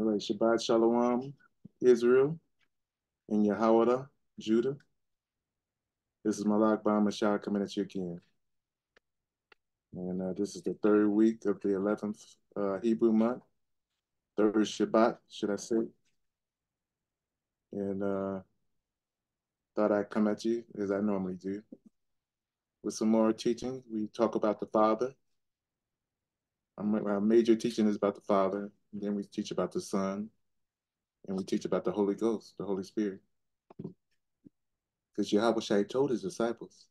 All right, Shabbat Shalom, Israel, and Yahweh, Judah. This is Malak Mashah coming at you again. And uh, this is the third week of the 11th uh, Hebrew month, third Shabbat, should I say. And uh, thought I'd come at you, as I normally do, with some more teaching. We talk about the Father. Our major teaching is about the Father. And then we teach about the Son. And we teach about the Holy Ghost, the Holy Spirit. Because Yahweh told his disciples,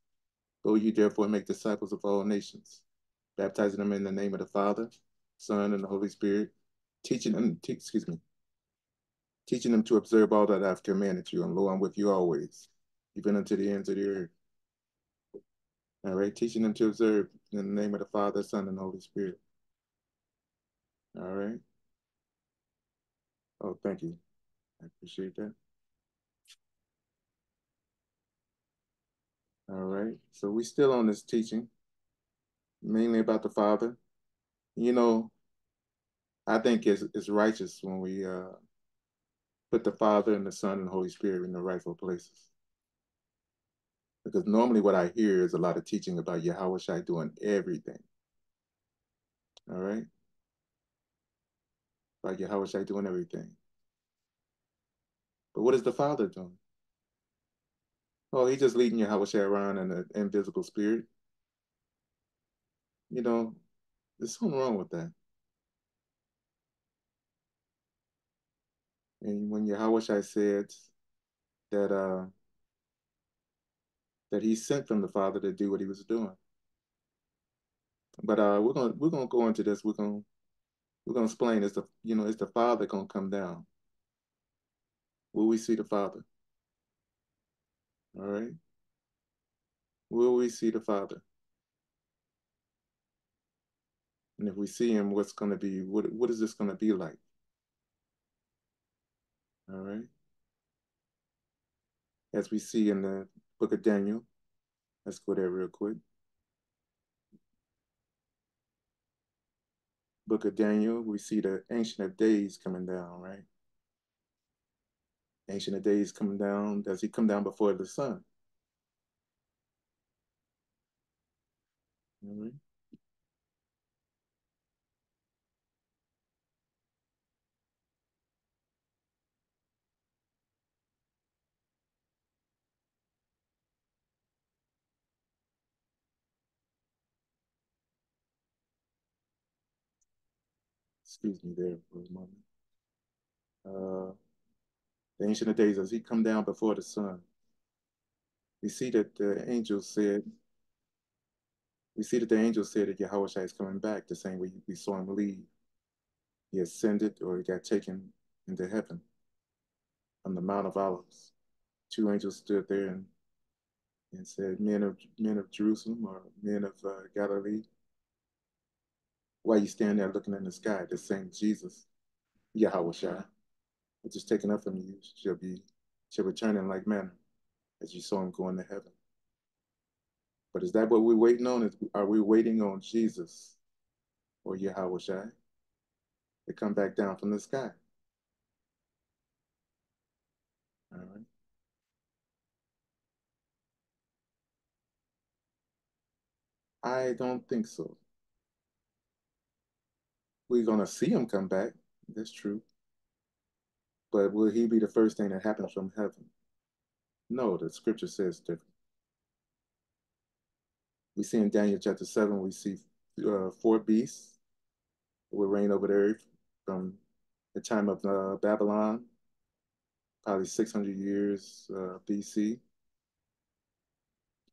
Go ye therefore make disciples of all nations, baptizing them in the name of the Father, Son, and the Holy Spirit, teaching them, te excuse me, teaching them to observe all that I've commanded you, and lo, I'm with you always, even unto the ends of the earth. All right, teaching them to observe in the name of the Father, Son, and Holy Spirit. All right. Oh, thank you. I appreciate that. All right. So we still on this teaching, mainly about the Father. You know, I think it's, it's righteous when we uh, put the Father and the Son and the Holy Spirit in the rightful places. Because normally what I hear is a lot of teaching about Yahawashi doing everything. All right? Like Yahawashi doing everything. But what is the Father doing? Oh, he's just leading Yahawashi around in an invisible spirit. You know, there's something wrong with that. And when Yahawashi said that uh, that he sent from the Father to do what he was doing. But uh, we're gonna we're gonna go into this. We're gonna we're gonna explain. Is the you know is the Father gonna come down? Will we see the Father? All right. Will we see the Father? And if we see him, what's to be, what, what is this to be like? All right. As we see in the book of Daniel, let's go there real quick. Book of Daniel, we see the Ancient of Days coming down, right? Ancient of Days coming down. Does he come down before the sun? All right. Excuse me there for a moment. Uh, the Ancient of Days, does he come down before the sun? We see that the angel said, we see that the angel said that Yahweh is coming back the same way we saw him leave. He ascended or he got taken into heaven on the Mount of Olives. Two angels stood there and, and said, men of, men of Jerusalem or men of uh, Galilee, why you stand there looking in the sky? The same Jesus, Yahweh which is taken up from you, shall be shall return in like manner as you saw him going to heaven. But is that what we're waiting on? Is, are we waiting on Jesus or Yahweh to come back down from the sky? All right. I don't think so. We're going to see him come back. That's true. But will he be the first thing that happens from heaven? No, the scripture says different. We see in Daniel chapter 7, we see uh, four beasts will reign over the earth from the time of uh, Babylon, probably 600 years uh, BC.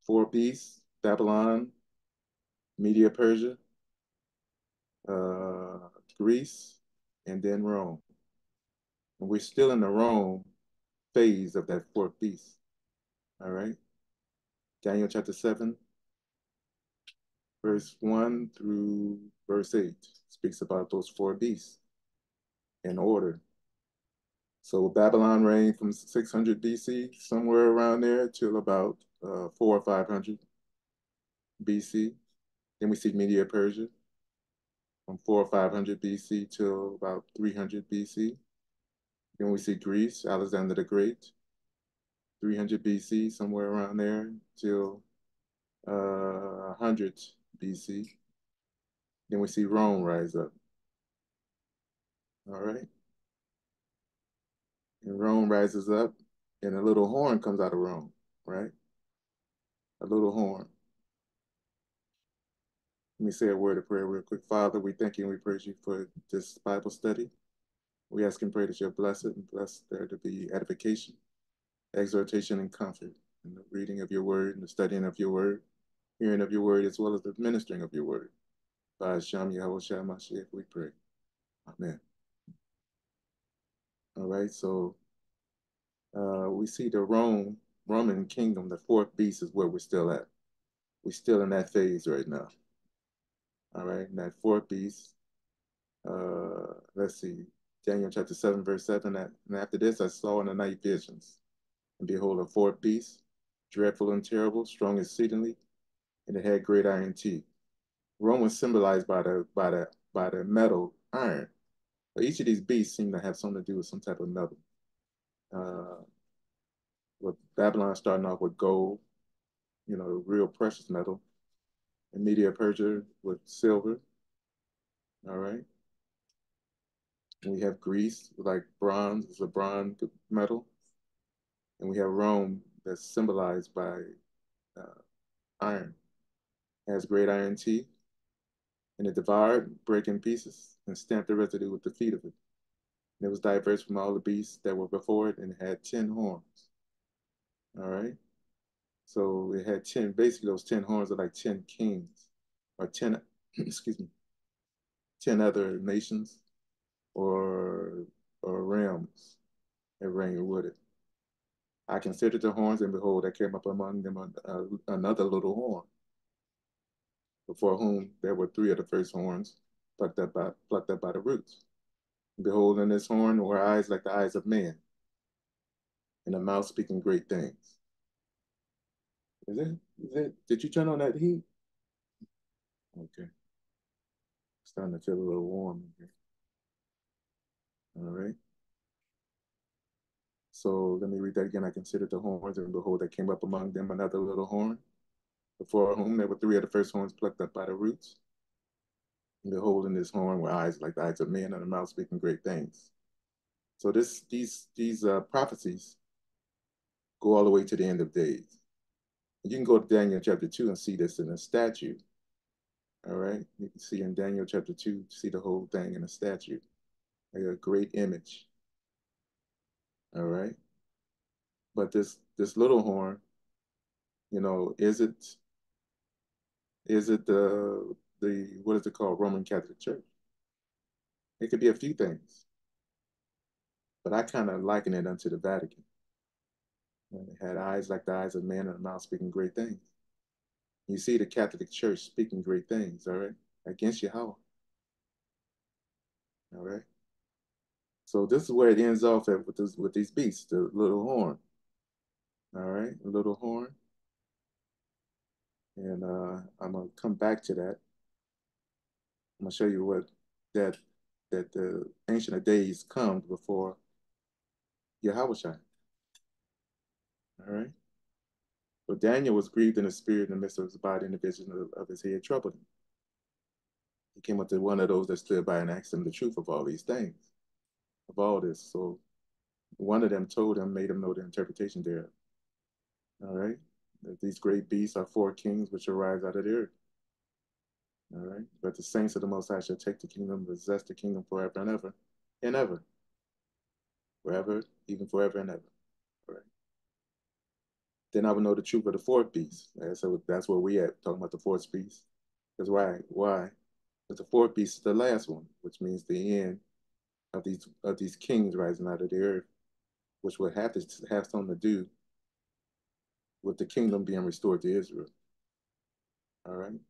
Four beasts, Babylon, Media Persia, uh, Greece, and then Rome. And we're still in the Rome phase of that fourth beast. All right. Daniel chapter 7, verse 1 through verse 8 speaks about those four beasts in order. So Babylon reigned from 600 BC, somewhere around there, till about uh, 4 or 500 BC. Then we see Media Persia. From 4 or 500 BC till about 300 BC. Then we see Greece, Alexander the Great, 300 BC, somewhere around there, till uh, 100 BC. Then we see Rome rise up. All right. And Rome rises up, and a little horn comes out of Rome, right? A little horn. Let me say a word of prayer real quick. Father, we thank you and we praise you for this Bible study. We ask and pray that you're blessed and bless there to be edification, exhortation, and comfort in the reading of your word and the studying of your word, hearing of your word, as well as the ministering of your word. By Hashem Yahushua Mashiach, we pray. Amen. All right, so uh, we see the Rome, Roman kingdom, the fourth beast is where we're still at. We're still in that phase right now. All right, that fourth beast, uh, let's see, Daniel chapter 7, verse 7. And after this, I saw in the night visions, and behold, a fourth beast, dreadful and terrible, strong exceedingly, and it had great iron teeth. Rome was symbolized by the by the by the metal iron. But each of these beasts seem to have something to do with some type of metal. Uh, with Babylon starting off with gold, you know, real precious metal, and Media Persia with silver. All right. And we have Greece, like bronze, is a bronze metal. And we have Rome that's symbolized by uh, iron. It has great iron teeth. And it devoured, break in pieces, and stamped the residue with the feet of it. And it was diverse from all the beasts that were before it and had 10 horns. All right. So it had 10, basically those 10 horns are like 10 kings or 10, excuse me, 10 other nations or, or realms that reigned with it. I considered the horns and behold, there came up among them a, uh, another little horn before whom there were three of the first horns plucked up by, plucked up by the roots. And behold, in this horn were eyes like the eyes of man, and a mouth speaking great things. Is it? Is it? Did you turn on that heat? Okay. Starting to feel a little warm here. All right. So let me read that again. I considered the horns, and behold, there came up among them another little horn, before whom there were three of the first horns plucked up by the roots. And behold, in this horn were eyes like the eyes of men, and a mouth speaking great things. So this, these, these uh, prophecies go all the way to the end of days. You can go to Daniel chapter 2 and see this in a statue. All right. You can see in Daniel chapter 2, see the whole thing in a statue. Like a great image. All right. But this this little horn, you know, is it is it the the what is it called? Roman Catholic Church. It could be a few things. But I kind of liken it unto the Vatican. Had eyes like the eyes of man and a mouth speaking great things. You see the Catholic Church speaking great things, all right, against Yahweh. All right. So this is where it ends off at with this with these beasts, the little horn. All right, a little horn. And uh, I'm gonna come back to that. I'm gonna show you what that that the ancient of days comes before Yahweh all right. But Daniel was grieved in the spirit in the midst of his body, and the vision of, of his head troubled him. He came up to one of those that stood by and asked him the truth of all these things, of all this. So one of them told him, made him know the interpretation there. All right. That these great beasts are four kings which arise out of the earth. All right. But the saints of the Most High shall take the kingdom, possess the kingdom forever and ever and ever. Forever, even forever and ever. Then I would know the truth of the fourth beast. And so that's where we at, talking about the fourth beast. Because why? Why? Because the fourth beast is the last one, which means the end of these of these kings rising out of the earth, which would have to have something to do with the kingdom being restored to Israel. All right.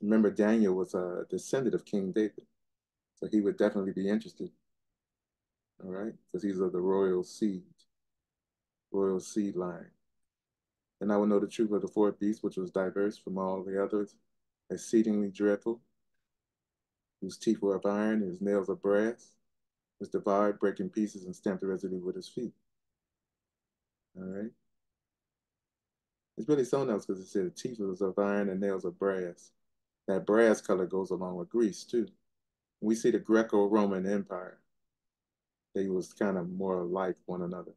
Remember, Daniel was a descendant of King David, so he would definitely be interested. All right, because he's of the royal seed, royal seed line. And I will know the truth of the fourth beast, which was diverse from all the others, exceedingly dreadful, whose teeth were of iron and his nails of brass, was devoured, breaking pieces, and stamped the residue with his feet. All right. It's really something else because it said the teeth was of iron and nails of brass. That brass color goes along with Greece too. We see the Greco-Roman Empire. They was kind of more like one another.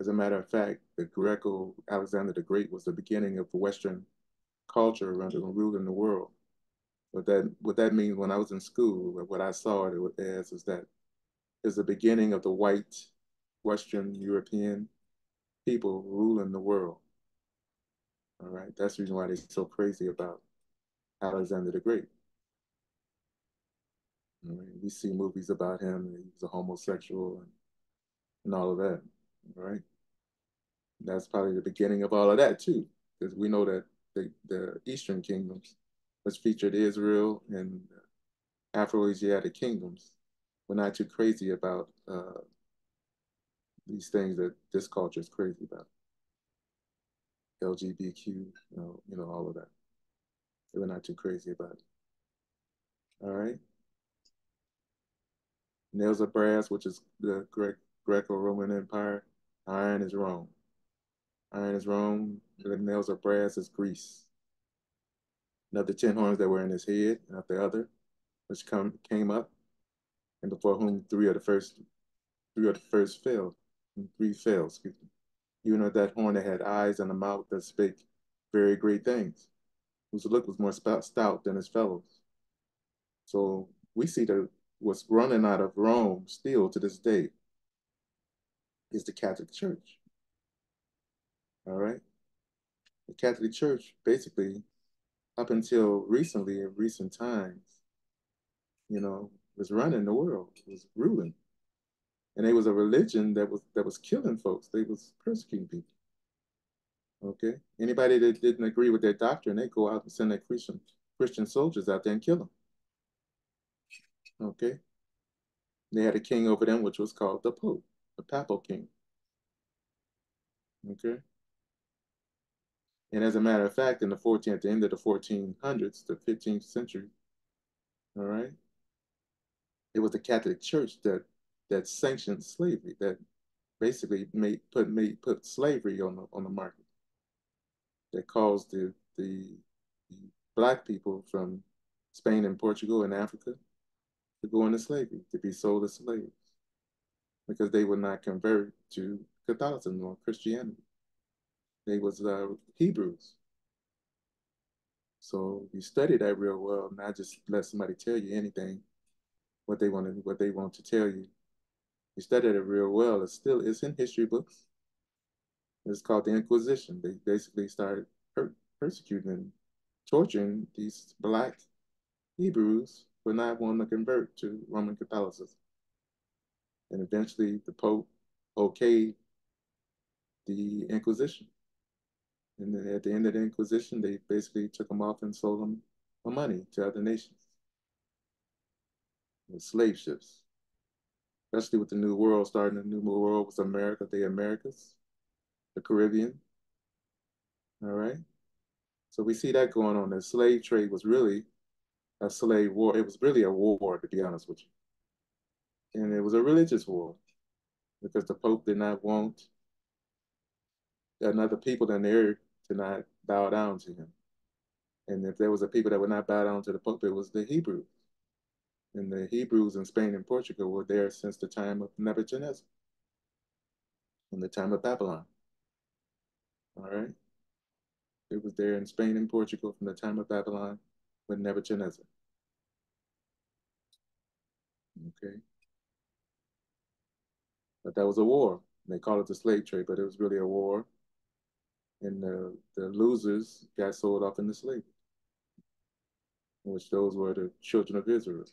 As a matter of fact, the Greco Alexander the Great was the beginning of the Western culture around ruling the world. What that what that means when I was in school, what I saw it as is that is the beginning of the white Western European people ruling the world. All right, that's the reason why they're so crazy about Alexander the Great. We see movies about him, and he was a homosexual and, and all of that. Right? That's probably the beginning of all of that too, because we know that the, the Eastern kingdoms, which featured Israel and Afro-Asiatic kingdoms, were not too crazy about uh, these things that this culture is crazy about. LGBTQ, you know, you know, all of that. Were not too crazy about it. All right. Nails of brass, which is the Gre Greco-Roman Empire. Iron is Rome. Iron is Rome. The nails are brass is Greece. Another ten horns that were in his head, not the other, which come came up, and before whom three of the first three of the first fell, and three fell, excuse me. Even with that horn that had eyes and a mouth that spake very great things, whose look was more stout than his fellows. So we see that what's running out of Rome still to this day is the Catholic Church. All right. The Catholic Church basically, up until recently, in recent times, you know, was running the world, was ruling. And it was a religion that was that was killing folks. They was persecuting people. Okay. Anybody that didn't agree with their doctrine, they go out and send their Christian Christian soldiers out there and kill them. Okay. They had a king over them, which was called the Pope, the Papal King. Okay. And as a matter of fact, in the 14th, at the end of the 1400s, the 15th century, all right, it was the Catholic Church that that sanctioned slavery, that basically made put made put slavery on the on the market, that caused the the, the black people from Spain and Portugal and Africa to go into slavery, to be sold as slaves, because they would not convert to Catholicism or Christianity. They was uh, Hebrews. So you study that real well, not just let somebody tell you anything, what they want to, what they want to tell you. You study it real well. It's still it's in history books. It's called the Inquisition. They basically started per persecuting and torturing these black Hebrews for not wanting to convert to Roman Catholicism. And eventually the Pope okayed the Inquisition. And then at the end of the Inquisition, they basically took them off and sold them for money to other nations. With slave ships. Especially with the New World starting, the New World was America, the Americas, the Caribbean. All right. So we see that going on. The slave trade was really a slave war. It was really a war, to be honest with you. And it was a religious war because the Pope did not want another people in there to not bow down to him. And if there was a people that would not bow down to the Pope, it was the Hebrews. And the Hebrews in Spain and Portugal were there since the time of Nebuchadnezzar, in the time of Babylon. All right? It was there in Spain and Portugal from the time of Babylon with Nebuchadnezzar. Okay. But that was a war. They call it the slave trade, but it was really a war. And the, the losers got sold off into slavery, which those were the children of Israel.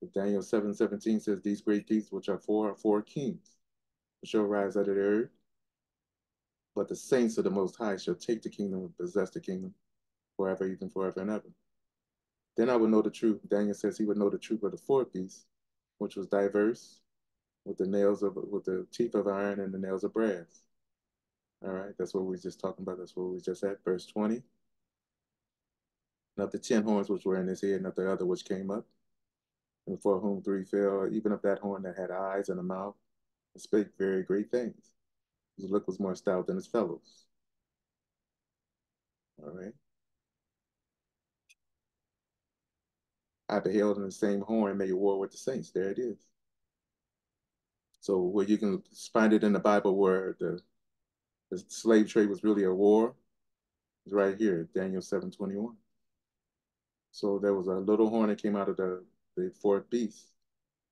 So Daniel 7 17 says, These great deeds which are four are four kings, shall rise out of the earth but the saints of the Most High shall take the kingdom and possess the kingdom forever, even forever and ever. Then I would know the truth. Daniel says he would know the truth of the fourth beast, which was diverse, with the nails of with the teeth of iron and the nails of brass. All right, that's what we were just talking about. That's what we just at, verse 20. And of the ten horns which were in his head, of the other which came up, and for whom three fell, even of that horn that had eyes and a mouth, and spake very great things. His look was more stout than his fellows. All right. I beheld in the same horn made war with the saints. There it is. So where you can find it in the Bible where the, the slave trade was really a war is right here, Daniel 7:21. So there was a little horn that came out of the, the fourth beast,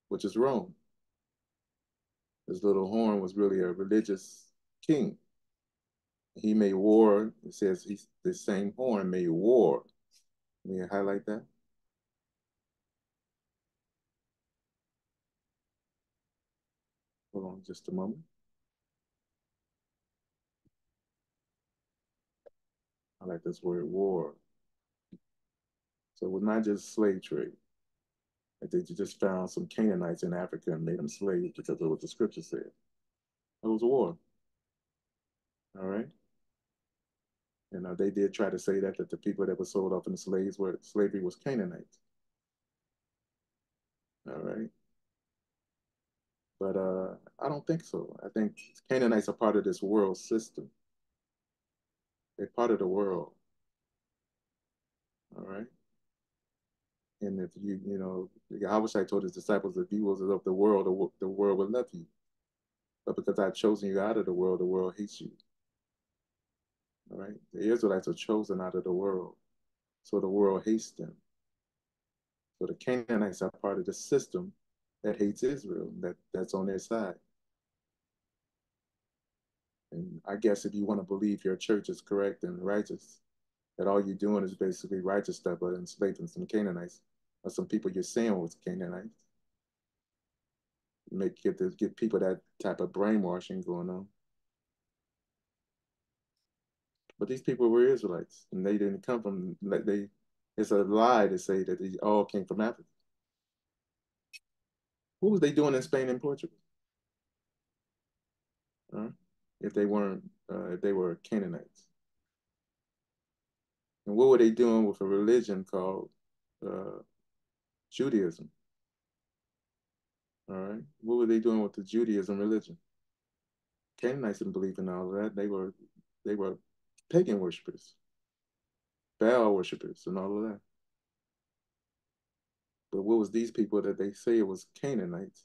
which is Rome. This little horn was really a religious king. He made war. It says he's the same horn made war. Let me highlight that. On just a moment. I like this word war. So it was not just slave trade. They just found some Canaanites in Africa and made them slaves because of what the scripture said. It was a war. All right. And uh, they did try to say that that the people that were sold off into slaves were slavery was Canaanites. All right. But uh, I don't think so. I think Canaanites are part of this world system. They're part of the world. All right. And if you, you know, I told his disciples, if you was of the world, the world would love you. But because I've chosen you out of the world, the world hates you. All right. The Israelites are chosen out of the world. So the world hates them. So the Canaanites are part of the system that hates Israel, that, that's on their side. And I guess if you want to believe your church is correct and righteous, that all you're doing is basically righteous stuff, but enslaving some Canaanites or some people you're saying was Canaanites. Make get this get people that type of brainwashing going on. But these people were Israelites, and they didn't come from they. It's a lie to say that they all came from Africa. What was they doing in Spain and Portugal? Huh? If they weren't, uh, if they were Canaanites. And what were they doing with a religion called uh, Judaism? All right. What were they doing with the Judaism religion? Canaanites didn't believe in all of that. They were they were pagan worshippers, Baal worshippers, and all of that. But what was these people that they say it was Canaanites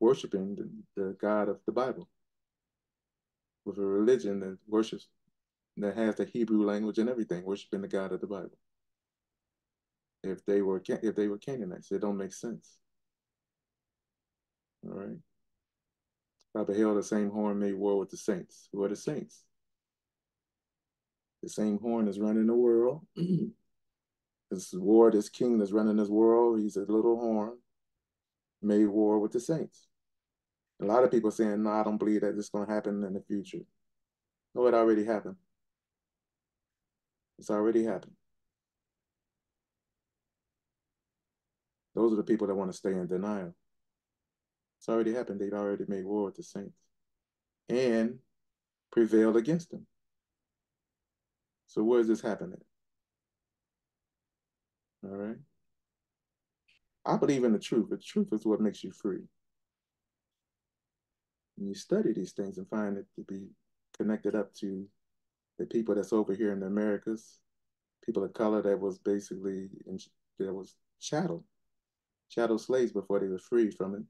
worshiping the, the God of the Bible with a religion that worships that has the Hebrew language and everything, worshiping the God of the Bible. If they were if they were Canaanites, it don't make sense. All right. I beheld the same horn made war with the saints. Who are the saints? The same horn is running the world. this war, this king that's running this world, he's a little horn, made war with the saints. A lot of people saying, no, I don't believe that it's going to happen in the future. No, it already happened. It's already happened. Those are the people that want to stay in denial. It's already happened. They've already made war with the saints and prevailed against them. So where is this happening? All right. I believe in the truth. The truth is what makes you free. And you study these things and find it to be connected up to the people that's over here in the Americas, people of color that was basically in, that was chattel, chattel slaves before they were free from it,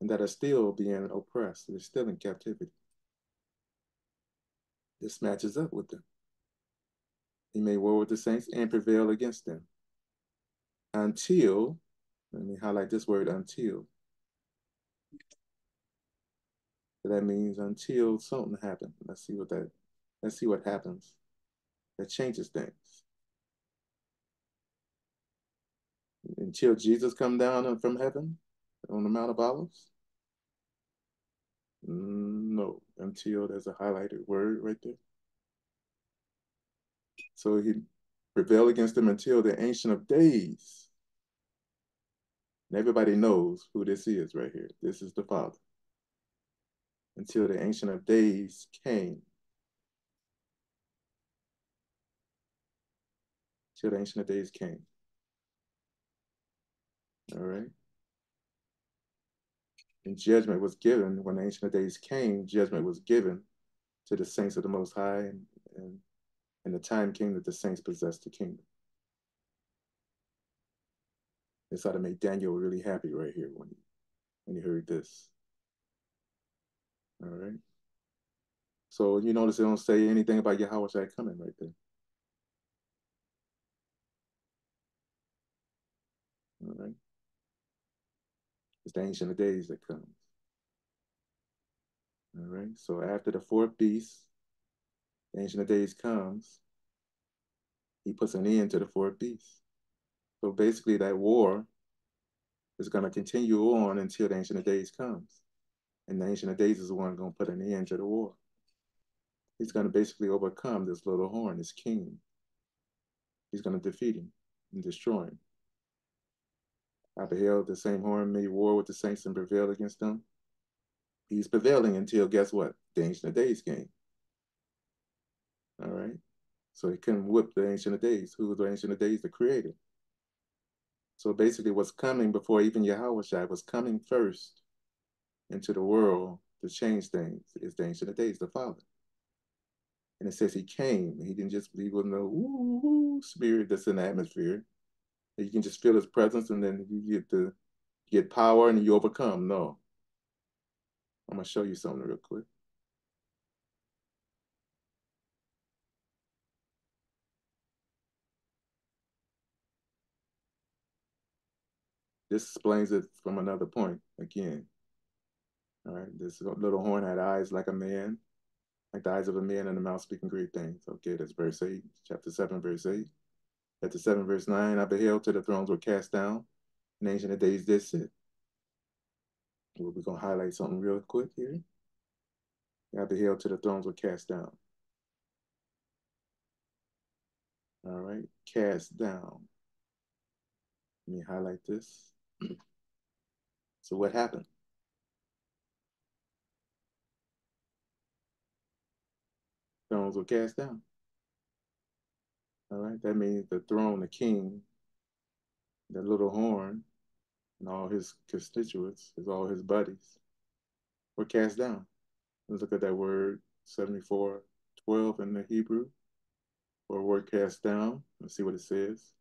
and that are still being oppressed. They're still in captivity. This matches up with them. He made war with the saints and prevail against them. Until, let me highlight this word until. that means until something happens. Let's see what that, let's see what happens. That changes things. Until Jesus come down from heaven on the Mount of Olives? No, until there's a highlighted word right there. So he rebelled against them until the Ancient of Days. And everybody knows who this is right here. This is the Father. Until the Ancient of Days came. Till the Ancient of Days came. All right. And judgment was given when the Ancient of Days came, judgment was given to the saints of the Most High. And, and, and the time came that the saints possessed the kingdom. This ought to make Daniel really happy right here when he, when he heard this. All right. So you notice they don't say anything about Yahweh coming right there. All right. It's the Ancient of Days that comes. All right. So after the fourth beast, the Ancient of Days comes, he puts an end to the fourth beast. So basically, that war is going to continue on until the Ancient of Days comes. And the Ancient of Days is the one going to put an end to the war. He's going to basically overcome this little horn, this king. He's going to defeat him and destroy him. I beheld the same horn made war with the saints and prevailed against them. He's prevailing until guess what? The Ancient of Days came. All right. So he couldn't whip the Ancient of Days. Who was the Ancient of Days? The Creator. So basically, what's coming before even Yahweh was coming first into the world to change things is the Ancient of Days, the Father. And it says he came. He didn't just leave with no spirit that's in the atmosphere you can just feel his presence and then you get to get power and you overcome. No. I'm gonna show you something real quick. This explains it from another point again. All right, this little horn had eyes like a man, like the eyes of a man and the mouth speaking great things. Okay, that's verse 8, chapter 7, verse 8. Chapter 7 verse 9, I beheld till the thrones were cast down, and ancient of days did sit. We're going to highlight something real quick here. I beheld till the thrones were cast down. All right, cast down. Let me highlight this. so what happened? Thrones were cast down. All right, that means the throne, the king, the little horn, and all his constituents, is all his buddies, were cast down. Let's look at that word 74 12 in the Hebrew, or word cast down. Let's see what it says.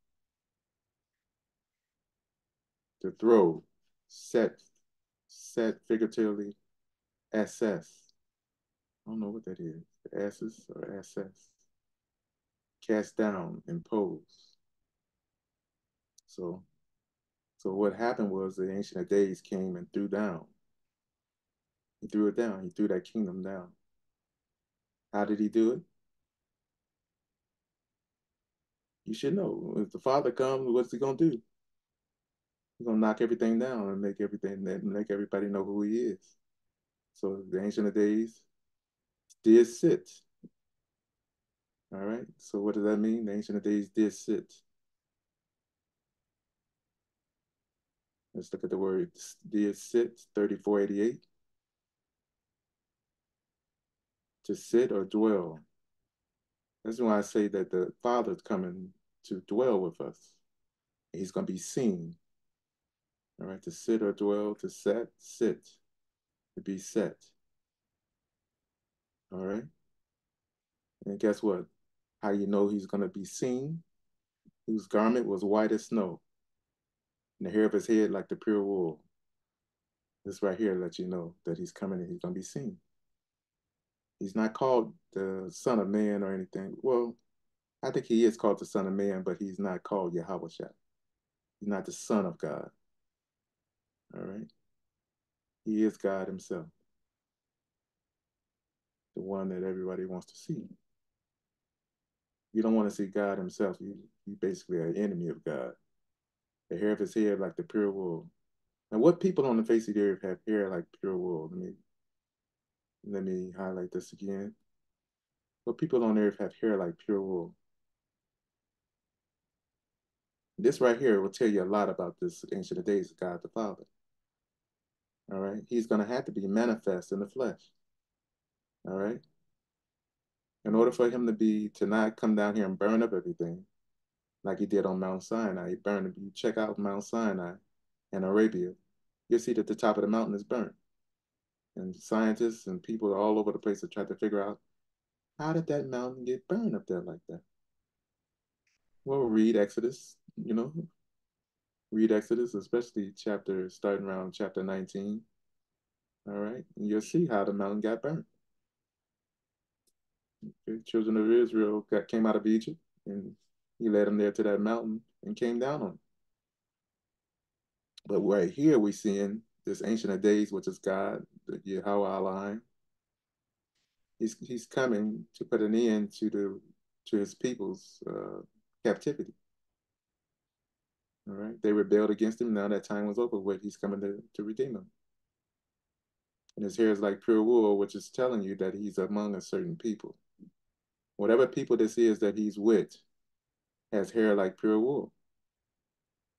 To throw, set, set figuratively, assess. I don't know what that is. Asses or assess cast down, impose. So, so what happened was the Ancient of Days came and threw down. He threw it down. He threw that kingdom down. How did he do it? You should know. If the Father comes, what's he gonna do? He's gonna knock everything down and make everything and make everybody know who he is. So the Ancient of Days did sit all right, so what does that mean? The Ancient of Days did sit. Let's look at the word did sit, 3488. To sit or dwell. That's why I say that the Father's coming to dwell with us. He's going to be seen. All right, to sit or dwell, to set, sit, to be set. All right. And guess what? How you know he's going to be seen? Whose garment was white as snow, and the hair of his head like the pure wool. This right here let you know that he's coming and he's going to be seen. He's not called the Son of Man or anything. Well, I think he is called the Son of Man, but he's not called Yahweh He's not the Son of God. All right? He is God himself. The one that everybody wants to see you don't want to see God himself. You, you basically are an enemy of God. The hair of his head like the pure wool. And what people on the face of the earth have hair like pure wool? Let me let me highlight this again. What people on earth have hair like pure wool. This right here will tell you a lot about this ancient of days of God the Father. All right. He's going to have to be manifest in the flesh. All right in order for him to be to not come down here and burn up everything, like he did on Mount Sinai. He burned. You check out Mount Sinai in Arabia, you'll see that the top of the mountain is burnt. And scientists and people all over the place have tried to figure out how did that mountain get burned up there like that? Well, read Exodus, you know, read Exodus, especially chapter starting around chapter 19. All right, and you'll see how the mountain got burnt. Okay. Children of Israel got, came out of Egypt, and he led them there to that mountain and came down on them. But right here, we're seeing this Ancient of Days, which is God, the Yahweh Elohim, he's he's coming to put an end to the to his people's uh, captivity. All right, they rebelled against him. Now that time was over with. He's coming to, to redeem them. And his hair is like pure wool, which is telling you that he's among a certain people. Whatever people this is that he's with has hair like pure wool.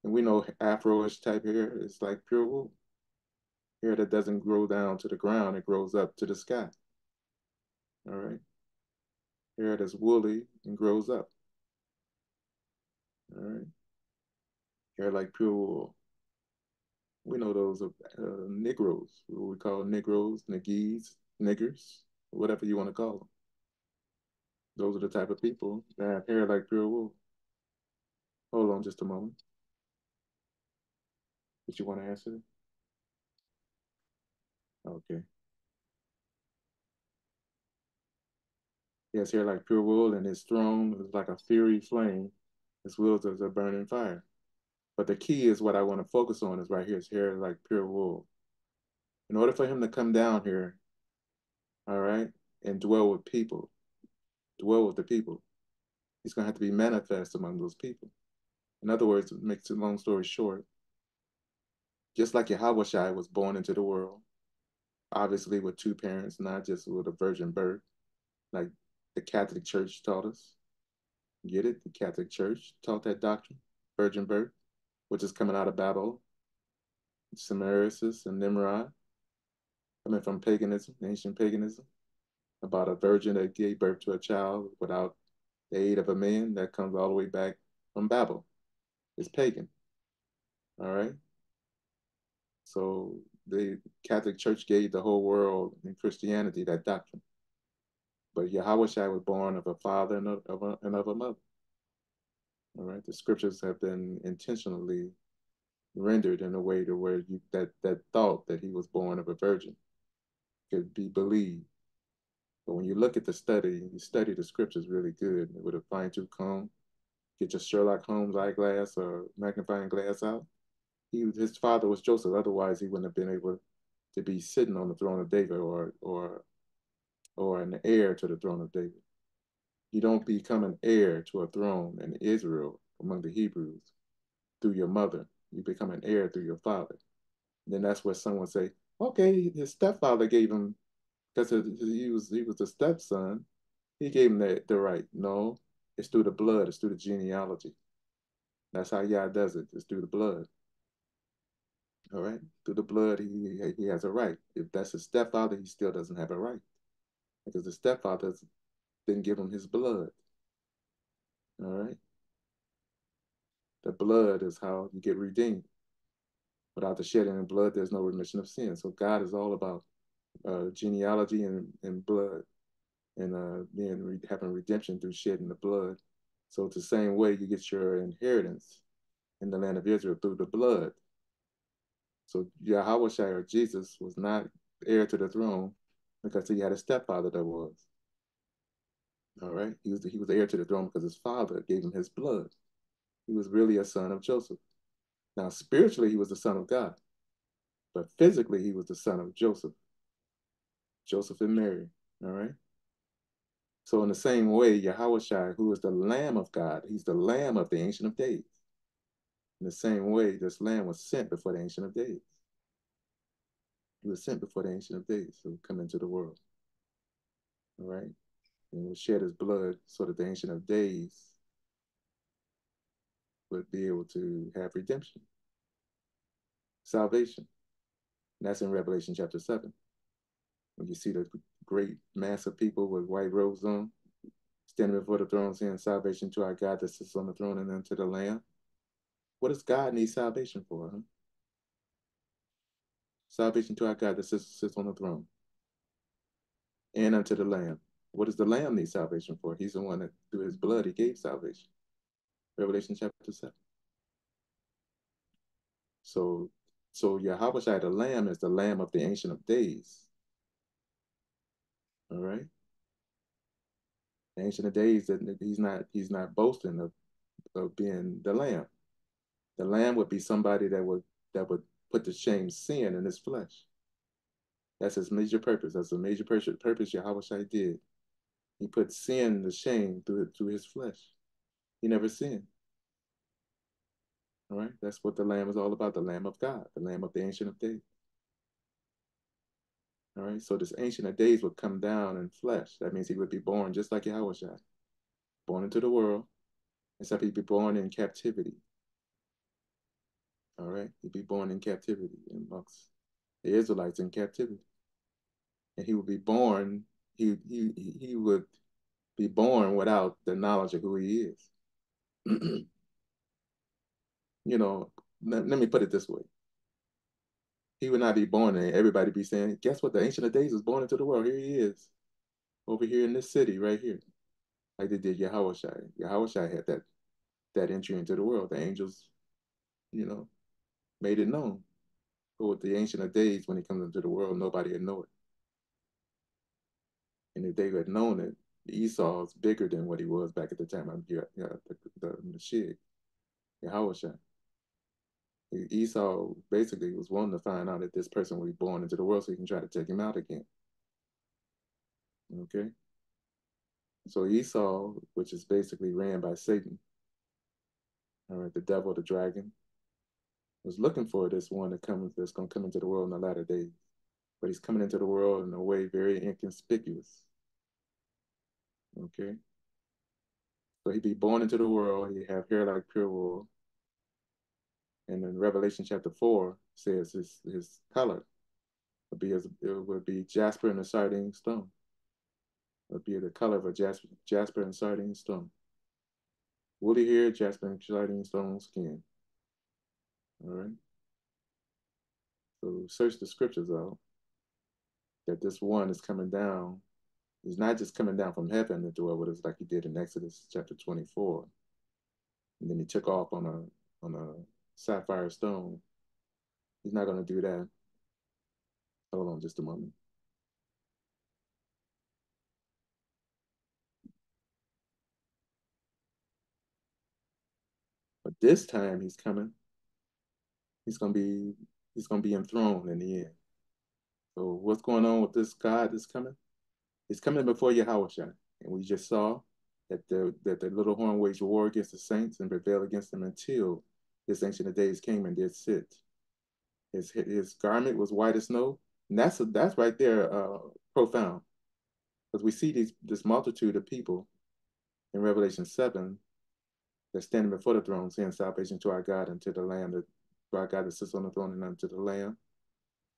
And we know afro-ish type hair is like pure wool. Hair that doesn't grow down to the ground, it grows up to the sky. All right. Hair that's woolly and grows up. All right. Hair like pure wool. We know those are uh, Negroes, what we call Negroes, Niggies, niggers, whatever you want to call them. Those are the type of people that have hair like pure wool. Hold on just a moment. Did you want to answer? Okay. He has hair like pure wool, and his throne is like a fiery flame. His wheels is a burning fire. But the key is what I want to focus on is right here. His hair is like pure wool. In order for him to come down here, all right, and dwell with people, dwell with the people, he's going to have to be manifest among those people. In other words, makes a long story short, just like Yahweh was born into the world, obviously with two parents, not just with a virgin birth, like the Catholic Church taught us. Get it? The Catholic Church taught that doctrine, virgin birth, which is coming out of Babel, Semiramis and Nimrod, coming from paganism, ancient paganism, about a virgin that gave birth to a child without the aid of a man that comes all the way back from Babel. It's pagan. All right. So the Catholic Church gave the whole world in Christianity that doctrine. But Yahweh was born of a father and of a, and of a mother. All right. The scriptures have been intentionally rendered in a way to where you that that thought that he was born of a virgin could be believed. But when you look at the study, you study the scriptures really good with a fine tooth comb, get your Sherlock Holmes eyeglass or magnifying glass out. He his father was Joseph. Otherwise, he wouldn't have been able to be sitting on the throne of David or or or an heir to the throne of David. You don't become an heir to a throne in Israel among the Hebrews through your mother. You become an heir through your father. And then that's where someone say, okay, his stepfather gave him because he was he was the stepson. He gave him the, the right. No, it's through the blood. It's through the genealogy. That's how Yah does it. It's through the blood. All right, through the blood, he he has a right. If that's his stepfather, he still doesn't have a right because the stepfather didn't give him his blood. All right. The blood is how you get redeemed. Without the shedding of blood, there's no remission of sin. So God is all about uh, genealogy and, and blood and uh, re having redemption through shedding the blood. So it's the same way you get your inheritance in the land of Israel through the blood. So Yahweh or Jesus was not heir to the throne because he had a stepfather that was. All right, he was he was heir to the throne because his father gave him his blood. He was really a son of Joseph. Now spiritually, he was the son of God, but physically, he was the son of Joseph. Joseph and Mary. All right. So in the same way, Yahawashi, who is the Lamb of God, he's the Lamb of the Ancient of Days. In the same way, this Lamb was sent before the Ancient of Days. He was sent before the Ancient of Days to come into the world. All right. And will shed his blood so that the Ancient of Days would be able to have redemption, salvation. And that's in Revelation chapter 7 when you see the great mass of people with white robes on, standing before the throne, saying, Salvation to our God that sits on the throne and unto the Lamb. What does God need salvation for? Huh? Salvation to our God that sits, sits on the throne and unto the Lamb. What does the Lamb need salvation for? He's the one that through his blood he gave salvation. Revelation chapter 7. So so Yahweh the Lamb is the Lamb of the Ancient of Days. All right. The Ancient of Days that he's not he's not boasting of, of being the Lamb. The Lamb would be somebody that would that would put to shame sin in his flesh. That's his major purpose. That's the major purpose Yahweh did. He put sin to shame through through his flesh. He never sinned. All right, that's what the Lamb is all about, the Lamb of God, the Lamb of the Ancient of Days. All right, so this Ancient of Days would come down in flesh. That means he would be born just like Yahweh born into the world, except he'd be born in captivity. All right, he'd be born in captivity amongst the Israelites in captivity. And he would be born, he, he, he would be born without the knowledge of who he is. you know, let, let me put it this way. He would not be born and everybody be saying, guess what? The Ancient of Days was born into the world. Here he is, over here in this city right here. Like they did Yahawashi. had that that entry into the world. The angels, you know, made it known. But with the Ancient of Days, when he comes into the world, nobody had know it. And if they had known it, Esau is bigger than what he was back at the time of yeah, the, uh, the, the Mashiach, Yahweh Esau basically was wanting to find out if this person be born into the world so he can try to take him out again. Okay? So Esau, which is basically ran by Satan, all right, the devil, the dragon, was looking for this one that comes that's gonna come into the world in the latter days. But he's coming into the world in a way very inconspicuous. Okay. So he'd be born into the world, he'd have hair like pure wool, and in Revelation chapter four says his his color would be as it would be jasper and a sardine stone. It would be the color of a jasper, jasper and sardine stone. Woolly hair, jasper and sardine stone skin. All right. So search the scriptures out that this one is coming down. He's not just coming down from heaven to dwell with us like he did in Exodus chapter 24. And then he took off on a on a sapphire stone. He's not going to do that. Hold on just a moment. But this time he's coming. He's going to be he's going to be enthroned in the end. So what's going on with this God that's coming? He's coming before Yahweh. And we just saw that the that the little horn waged war against the saints and prevailed against them until this ancient of days came and did sit. His his garment was white as snow, and that's that's right there uh, profound, because we see these this multitude of people in Revelation seven. They're standing before the throne, saying salvation to our God and to the Lamb, to our God that sits on the throne and unto the Lamb.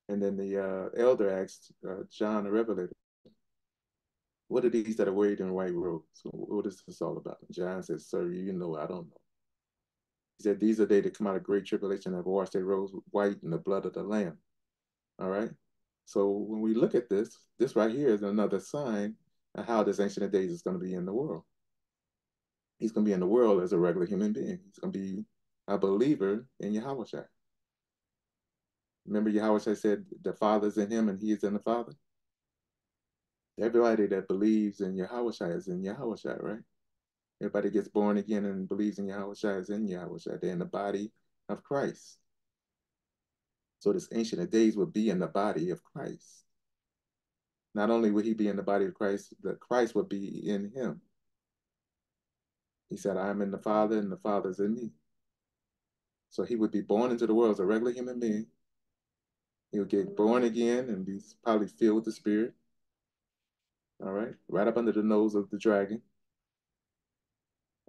And then the uh, elder asked uh, John the Revelator, "What are these that are weighed in white robes? What is this all about?" And John says, "Sir, you know, I don't know." He said, These are they that come out of great tribulation have washed their robes white in the blood of the Lamb. All right. So when we look at this, this right here is another sign of how this Ancient of Days is going to be in the world. He's going to be in the world as a regular human being. He's going to be a believer in Yahweh Remember Yahweh said the Father's in him and he is in the Father? Everybody that believes in Yahweh is in Yahweh right? Everybody gets born again and believes in Yahweh is in Yahweh. They're in the body of Christ. So this ancient of days would be in the body of Christ. Not only would he be in the body of Christ, but Christ would be in him. He said, I am in the Father and the Father's in me. So he would be born into the world as a regular human being. He would get born again and be probably filled with the Spirit. All right, right up under the nose of the dragon.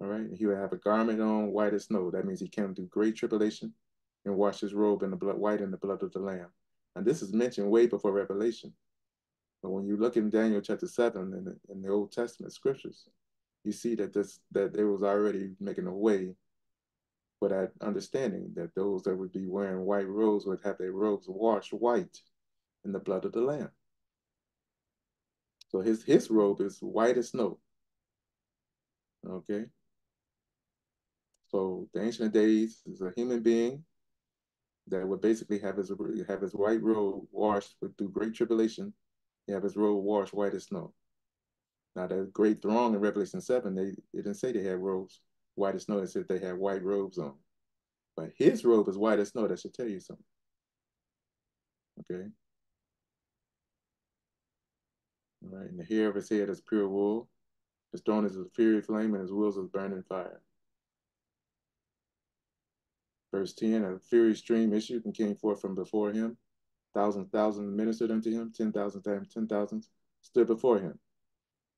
All right. He would have a garment on white as snow. That means he came through great tribulation and washed his robe in the blood, white in the blood of the Lamb. And this is mentioned way before Revelation. But when you look in Daniel chapter 7 in the, in the Old Testament scriptures, you see that this that there was already making a way for that understanding that those that would be wearing white robes would have their robes washed white in the blood of the Lamb. So his his robe is white as snow. Okay. So the Ancient Days is a human being that would basically have his have his white robe washed through great tribulation. He have his robe washed white as snow. Now that great throng in Revelation 7, they, they didn't say they had robes white as snow, it said they had white robes on. But his robe is white as snow, that should tell you something. Okay. All right, and the hair of his head is pure wool. His throne is a fiery flame, and his wheels is burning fire. Verse 10, a fiery stream issued and came forth from before him. Thousands, thousands ministered unto him. Ten thousand times ten thousands stood before him.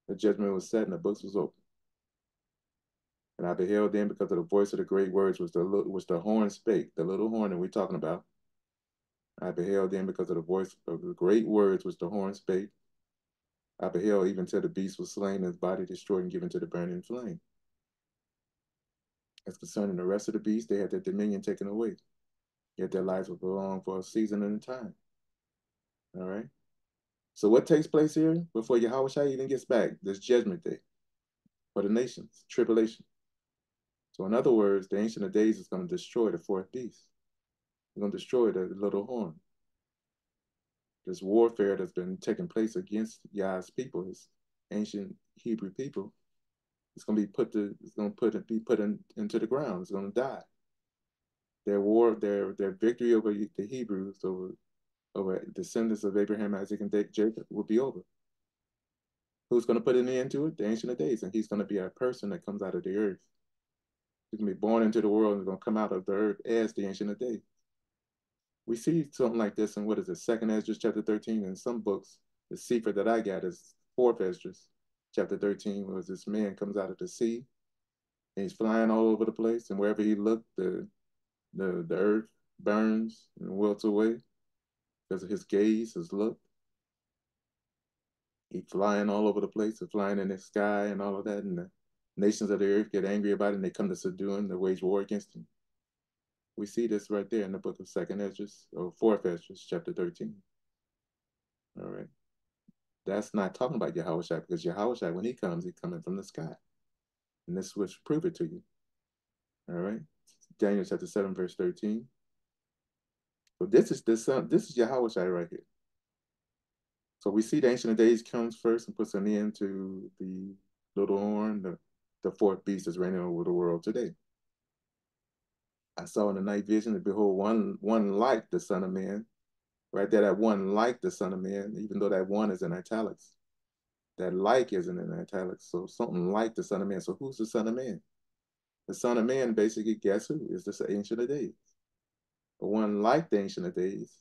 The judgment was set and the books was open. And I beheld then because of the voice of the great words which the, the horn spake, the little horn that we're talking about. I beheld then because of the voice of the great words which the horn spake. I beheld even till the beast was slain and his body destroyed and given to the burning flame. As concerning the rest of the beasts, they had their dominion taken away. Yet their lives were prolonged for a season and a time. All right. So what takes place here before Yahweh even gets back? This judgment day for the nations, tribulation. So in other words, the Ancient of Days is going to destroy the fourth beast. It's going to destroy the little horn. This warfare that's been taking place against Yah's people, his ancient Hebrew people, it's going to be put to, it's going to put be put in, into the ground. It's going to die. Their war, their their victory over the Hebrews, over over descendants of Abraham, Isaac, and Jacob will be over. Who's going to put an end to it? The Ancient of Days, and he's going to be a person that comes out of the earth. He's going to be born into the world and going to come out of the earth as the Ancient of Days. We see something like this in what is it, Second Esdras chapter 13. In some books, the secret that I got is Fourth Esdras chapter 13, where this man comes out of the sea and he's flying all over the place, and wherever he looked, the the, the earth burns and wilts away because of his gaze, his look. He's flying all over the place, he's flying in the sky and all of that, and the nations of the earth get angry about it and they come to subdue him, to wage war against him. We see this right there in the book of Second Esdras or Fourth Esdras, chapter 13. All right. That's not talking about Yahweh because Yahweh when he comes, he's coming from the sky. And this will prove it to you. All right. Daniel chapter 7, verse 13. So this is this uh, this is Yahweh right here. So we see the Ancient of Days comes first and puts an end to the little horn, the, the fourth beast is reigning over the world today. I saw in the night vision, and behold, one one like the Son of Man. Right there, that one like the Son of Man, even though that one is in italics. That like isn't in italics. So something like the Son of Man. So who's the Son of Man? The Son of Man, basically, guess who? Is this Ancient of Days. The one like the Ancient of Days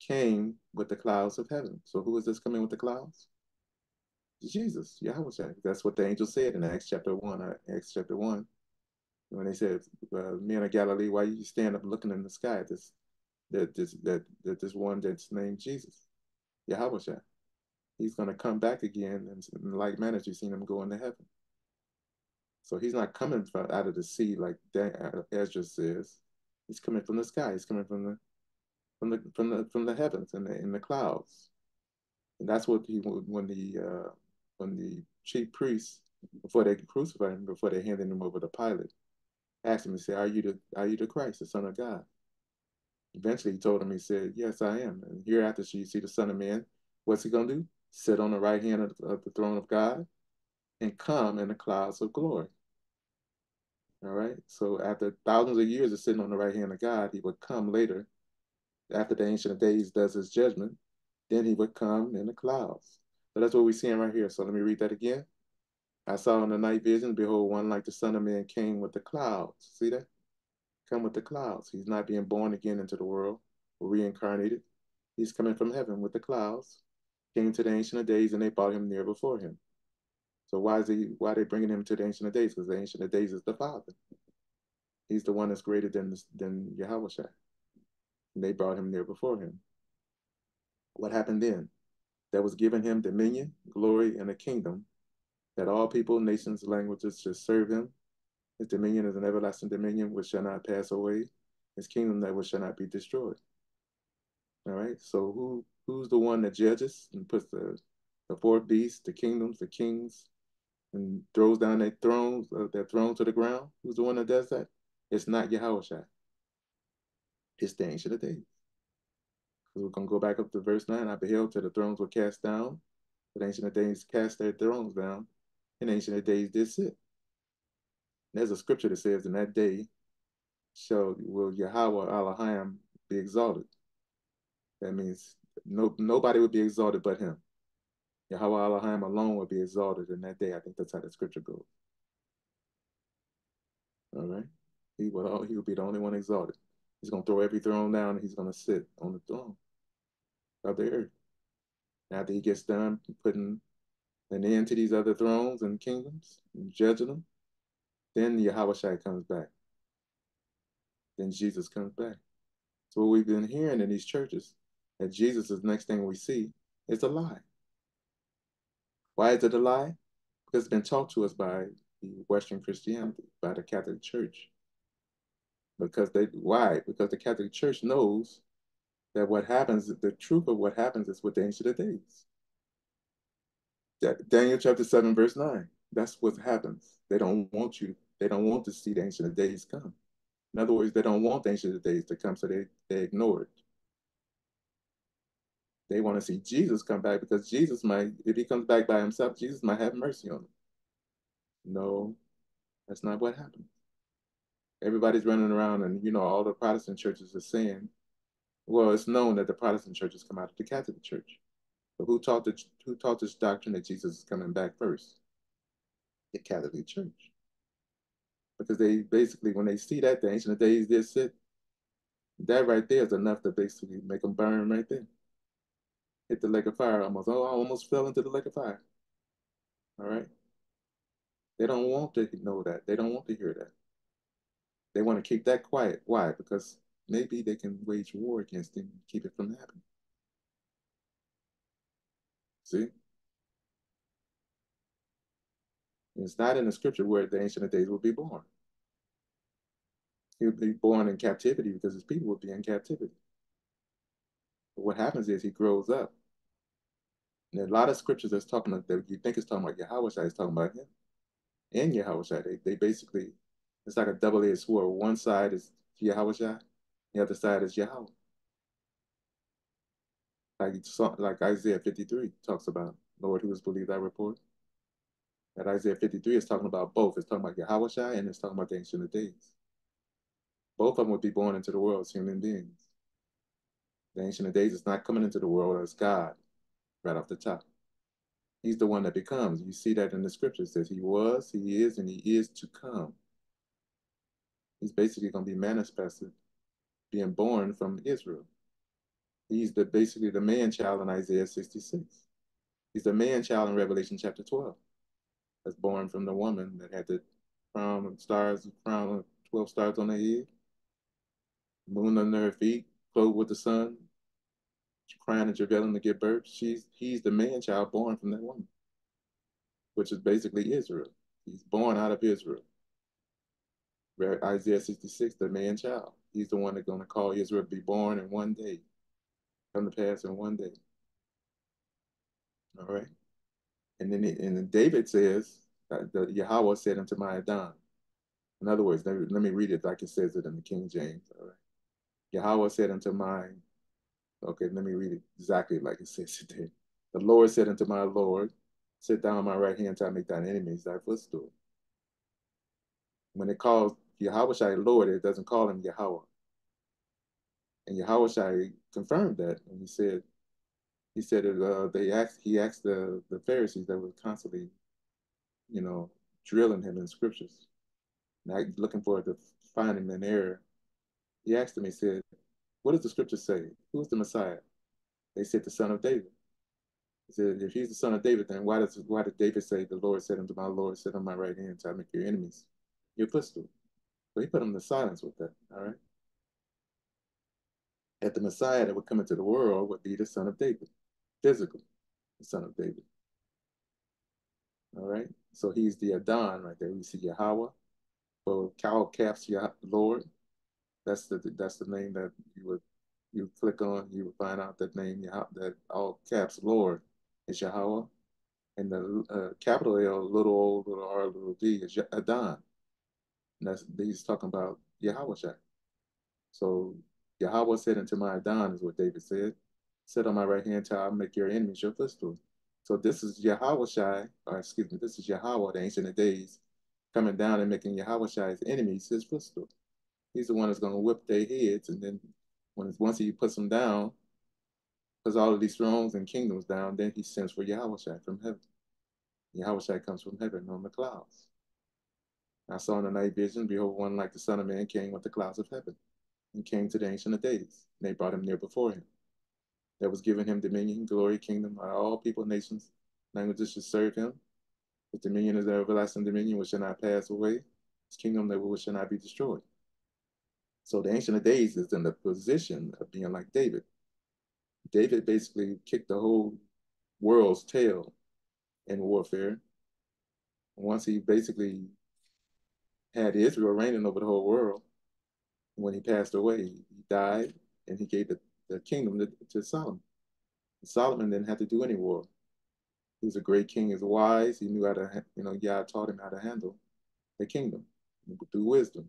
came with the clouds of heaven. So who is this coming with the clouds? Jesus, Yahweh. That's what the angel said in Acts chapter 1, uh, Acts chapter 1. When they said, uh, men of Galilee, why you stand up looking in the sky? at This, that, this, that, that this one that's named Jesus, Yahweh. He's going to come back again in, like manner you've seen him go into heaven. So he's not coming from out of the sea like uh, Ezra says. He's coming from the sky. He's coming from the from the from the from the heavens and the in the clouds. And that's what he when the uh, when the chief priests before they crucified him, before they handed him over to Pilate, asked him to say, "Are you the Are you the Christ, the Son of God?" Eventually, he told him, he said, "Yes, I am." And hereafter, so you see the Son of Man. What's he gonna do? Sit on the right hand of, of the throne of God, and come in the clouds of glory. All right. So after thousands of years of sitting on the right hand of God, he would come later, after the Ancient of Days does his judgment, then he would come in the clouds. So that's what we're seeing right here. So let me read that again. I saw in the night vision, behold, one like the Son of Man came with the clouds. See that? Come with the clouds. He's not being born again into the world or reincarnated. He's coming from heaven with the clouds. Came to the Ancient of Days and they brought him near before him. So why is he? Why are they bringing him to the Ancient of Days? Because the Ancient of Days is the Father. He's the one that's greater than than Yahweh. And they brought him near before him. What happened then? That was given him dominion, glory, and a kingdom that all people, nations, languages should serve him. His dominion is an everlasting dominion which shall not pass away. His kingdom that which shall not be destroyed. All right. So who who's the one that judges and puts the the fourth beast, the kingdoms, the kings, and throws down their thrones, uh, their throne to the ground? Who's the one that does that? It's not Yahawashi. It's the Ancient of Days. We're gonna go back up to verse nine. I beheld till the thrones were cast down. The Ancient of Days cast their thrones down, and Ancient of Days did sit. There's a scripture that says, "In that day shall will Yahawah Elohim be exalted." That means no nobody would be exalted but him. Yahawah Elohim alone will be exalted in that day. I think that's how the scripture goes. All right. He will he will be the only one exalted. He's gonna throw every throne down and he's gonna sit on the throne of the earth. After he gets done putting an end to these other thrones and kingdoms and judging them, then Yahawashi comes back. Then Jesus comes back. So what we've been hearing in these churches, that Jesus is the next thing we see, is a lie. Why is it a lie? Because it's been taught to us by the Western Christianity, by the Catholic Church. Because they why? Because the Catholic Church knows that what happens, the truth of what happens is with the Ancient of Days. Daniel chapter 7, verse 9. That's what happens. They don't want you, they don't want to see the Ancient of Days come. In other words, they don't want the Ancient of Days to come, so they, they ignore it. They want to see Jesus come back because Jesus might, if he comes back by himself, Jesus might have mercy on them. No, that's not what happened. Everybody's running around, and you know, all the Protestant churches are saying, well, it's known that the Protestant churches come out of the Catholic Church. But who taught the who taught this doctrine that Jesus is coming back first? The Catholic Church. Because they basically, when they see that, the Ancient Days did sit, that right there is enough to basically make them burn right there hit the lake of fire almost. Oh, I almost fell into the lake of fire. All right. They don't want to know that. They don't want to hear that. They want to keep that quiet. Why? Because maybe they can wage war against him and keep it from happening. See? It's not in the scripture where the ancient of days will be born. He would be born in captivity because his people would be in captivity. But what happens is he grows up and a lot of scriptures that's talking that you think is talking about Yahweh is talking about him and Yahweh They, they basically, it's like a double-edged sword. One side is Yahweh the other side is Yahweh. Like, like Isaiah 53 talks about, Lord, who has believed that report? That Isaiah 53 is talking about both. It's talking about Yahweh and it's talking about the Ancient of Days. Both of them would be born into the world as human beings. The Ancient of Days is not coming into the world as God right off the top. He's the one that becomes. You see that in the scripture. It says he was, he is, and he is to come. He's basically going to be manifested, being born from Israel. He's the basically the man child in Isaiah 66. He's the man child in Revelation chapter 12. That's born from the woman that had the crown of stars, crown of 12 stars on her head, moon under her feet, clothed with the sun, crying and travailing to give birth, she's he's the man child born from that woman, which is basically Israel. He's born out of Israel. Isaiah 66, the man child. He's the one that's going to call Israel to be born in one day, come to pass in one day. All right. And then, and then David says, uh, the Yahawah said unto my Adon. In other words, let me, let me read it like it says it in the King James. All right. Yahawah said unto my Okay, let me read it exactly like it says it. The Lord said unto my Lord, Sit down on my right hand till I make thine enemies thy footstool. When it calls Yahawashi Lord, it doesn't call him Yahweh. And Yahawashi confirmed that. And he said, he said uh, they asked, he asked the, the Pharisees that were constantly, you know, drilling him in scriptures, not looking for it to find him in error. He asked them, he said, what does the scripture say? Who's the Messiah? They said the son of David. He said, if he's the son of David, then why does why did David say, the Lord said unto my Lord, sit on my right hand until I make your enemies your footstool? So he put him to silence with that, all right? That the Messiah that would come into the world would be the son of David, physical, the son of David. All right? So he's the Adon right there. We see Yahweh. Well, cow caps Yah Lord. That's the that's the name that you would you click on, you would find out that name that all caps Lord is Yahawah. And the uh, capital L, little o, little r, little d is Adon. And that's he's talking about Yahweh So Yahawah said unto my Adon is what David said. Sit on my right hand till I make your enemies your footstool. So this is Yahweh or excuse me, this is Yahweh, the Ancient of Days, coming down and making Yahweh enemies his footstool. He's the one that's going to whip their heads. And then when once he puts them down, puts all of these thrones and kingdoms down, then he sends for Yahweh from heaven. Yahweh comes from heaven on the clouds. I saw in the night vision, behold, one like the Son of Man came with the clouds of heaven and came to the Ancient of Days. And they brought him near before him. There was given him dominion, glory, kingdom, by all people, nations, languages should serve him. His dominion is an everlasting dominion which shall not pass away. His kingdom that which shall not be destroyed. So the Ancient of Days is in the position of being like David. David basically kicked the whole world's tail in warfare. Once he basically had Israel reigning over the whole world, when he passed away, he died and he gave the, the kingdom to, to Solomon. Solomon didn't have to do any war. He was a great king, he was wise, he knew how to, you know, God taught him how to handle the kingdom through wisdom.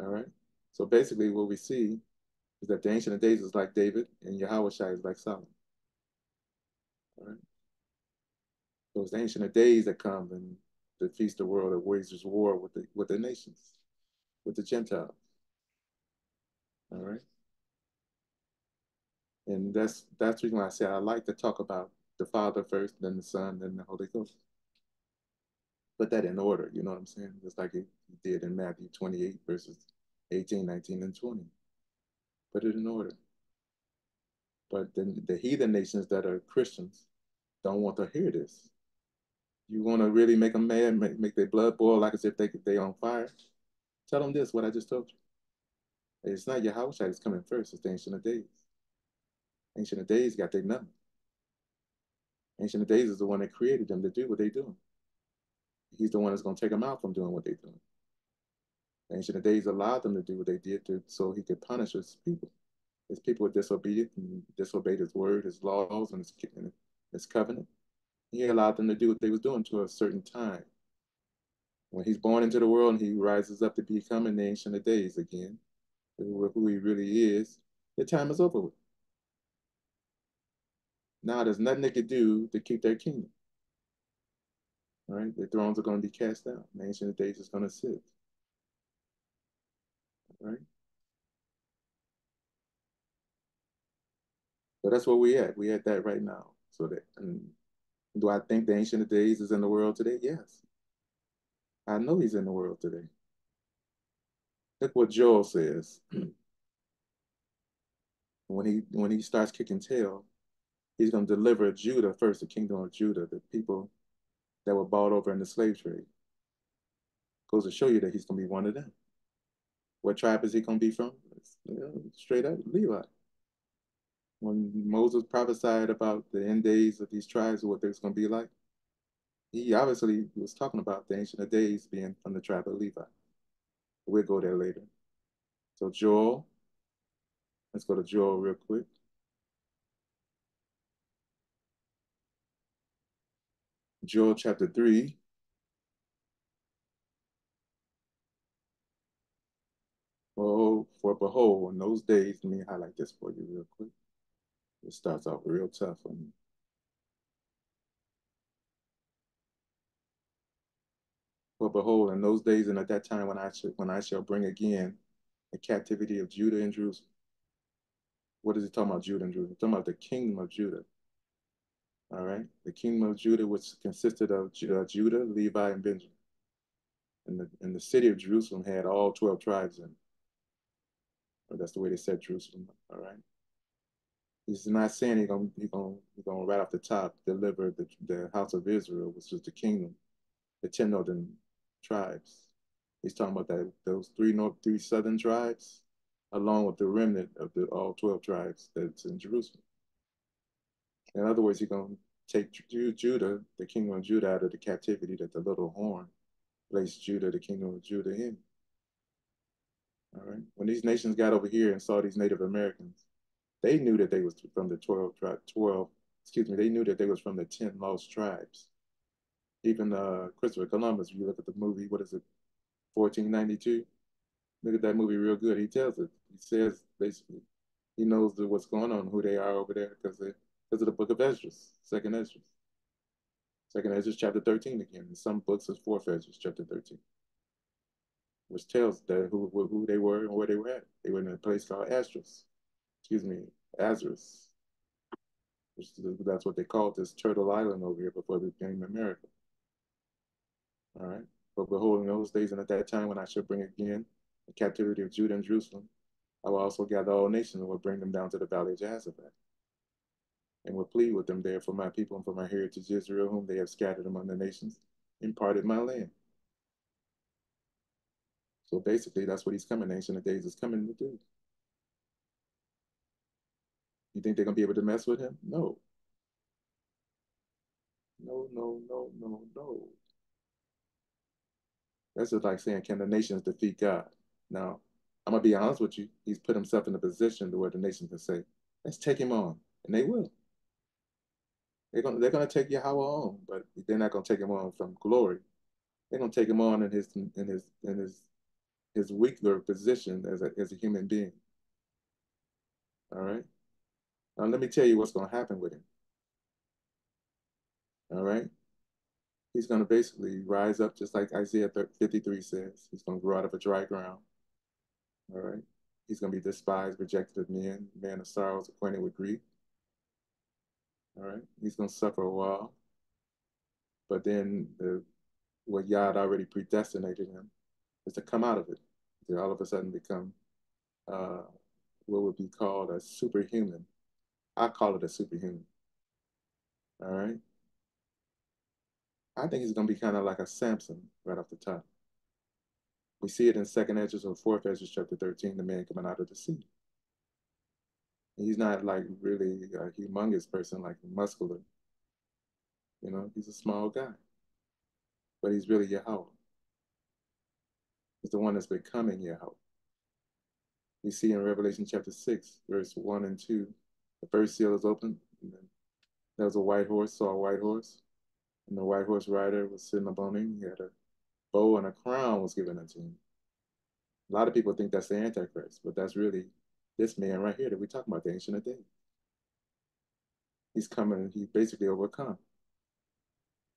All right. So basically, what we see is that the Ancient of Days is like David and Yahawashi is like Solomon. All right. So it's the Ancient of Days that comes and defeats the world that wages war with the with the nations, with the Gentiles. All right. And that's that's the reason why I say I like to talk about the Father first, then the Son, then the Holy Ghost put that in order, you know what I'm saying? Just like he did in Matthew 28, verses 18, 19, and 20. Put it in order. But then the heathen nations that are Christians don't want to hear this. You want to really make them mad, make, make their blood boil like as if they they on fire? Tell them this, what I just told you. It's not Yahweh that's coming first, it's the Ancient of Days. Ancient of Days got their number. Ancient of Days is the one that created them to do what they're doing he's the one that's going to take them out from doing what they're doing. Ancient of Days allowed them to do what they did to, so he could punish his people. His people were disobedient and disobeyed his word, his laws, and his, and his covenant. He allowed them to do what they was doing to a certain time. When he's born into the world and he rises up to become the Ancient of Days again, who, he really is, the time is over with. Now there's nothing they could do to keep their kingdom. Right? The thrones are going to be cast down. The ancient of days is going to sit. Right? So that's where we at. We at that right now. So that and do I think the ancient of days is in the world today? Yes. I know he's in the world today. Look what Joel says. when he when he starts kicking tail, he's going to deliver Judah first, the kingdom of Judah, the people that were bought over in the slave trade. Goes to show you that he's going to be one of them. What tribe is he to be from? Straight up Levi. When Moses prophesied about the end days of these tribes, and what they're going to be like, he obviously was talking about the Ancient of Days being from the tribe of Levi. We'll go there later. So Joel, let's go to Joel real quick. Joel chapter 3. Oh, for behold, in those days, let me highlight this for you real quick. It starts off real tough on me. For behold, in those days and at that time when I shall, when I shall bring again the captivity of Judah and Jerusalem. What is he talking about, Judah and Jerusalem? He's talking about the kingdom of Judah. All right. The kingdom of Judah, which consisted of uh, Judah, Levi, and Benjamin. And the, and the city of Jerusalem had all 12 tribes in it. That's the way they said Jerusalem. All right. He's not saying he's gonna, he gonna right off the top deliver the, the house of Israel, which is the kingdom, the 10 northern tribes. He's talking about that those three north, three southern tribes, along with the remnant of the all 12 tribes that's in Jerusalem. In other words, he's going to take Judah, the kingdom of Judah, out of the captivity that the little horn placed Judah, the kingdom of Judah, in. All right. When these nations got over here and saw these Native Americans, they knew that they was from the 12, 12 excuse me, they knew that they was from the 10 lost tribes. Even uh, Christopher Columbus, if you look at the movie, what is it, 1492? Look at that movie real good. He tells it. He says basically, he knows what's going on, who they are over there, because because of the book of Esdras, second Esdras. Second Esdras chapter 13 again. In some books it's fourth Esdras chapter 13. Which tells that who who they were and where they were at. They were in a place called Esdras. Excuse me, Azras that's what they called this Turtle Island over here before it became America. All right. But behold, in those days and at that time when I shall bring again the captivity of Judah and Jerusalem, I will also gather all nations and will bring them down to the valley of Jehoshaphat. And will plead with them there for my people and for my heritage Israel, whom they have scattered among the nations, imparted my land. So basically, that's what he's coming, Ancient of Days is coming to do. You think they're to be able to mess with him? No. No, no, no, no, no. That's just like saying, can the nations defeat God? Now, I'm to be honest with you. He's put himself in a position to where the nations can say, let's take him on. And they will. They're to, they're to take Yahweh on, but they're not to take him on from glory. They're to take him on in his, in his, in his, his weaker position as a, as a human being. All right. Now, let me tell you what's going to happen with him. All right. He's going to basically rise up just like Isaiah 53 says. He's going to grow out of a dry ground. All right. He's going to be despised, rejected of men, man of sorrows, acquainted with grief. All right. He's going to suffer a while. But then the, what Yah already predestinated him is to come out of it. To all of a sudden become uh, what would be called a superhuman I call it a superhuman. All right. I think he's going to be kind of like a Samson right off the top. We see it in second Esdras or fourth Esdras chapter 13, the man coming out of the sea. He's not like really a humongous person, like muscular. You know, he's a small guy. But he's really your Yahweh. He's the one that's becoming your Yahweh. We see in Revelation chapter 6, verse 1 and 2, the first seal is open. And then there was a white horse, saw a white horse. And the white horse rider was sitting upon him. He had a bow and a crown was given unto him. A lot of people think that's the Antichrist, but that's really this man right here that we're talking about, the Ancient of Days. He's coming, he basically overcome.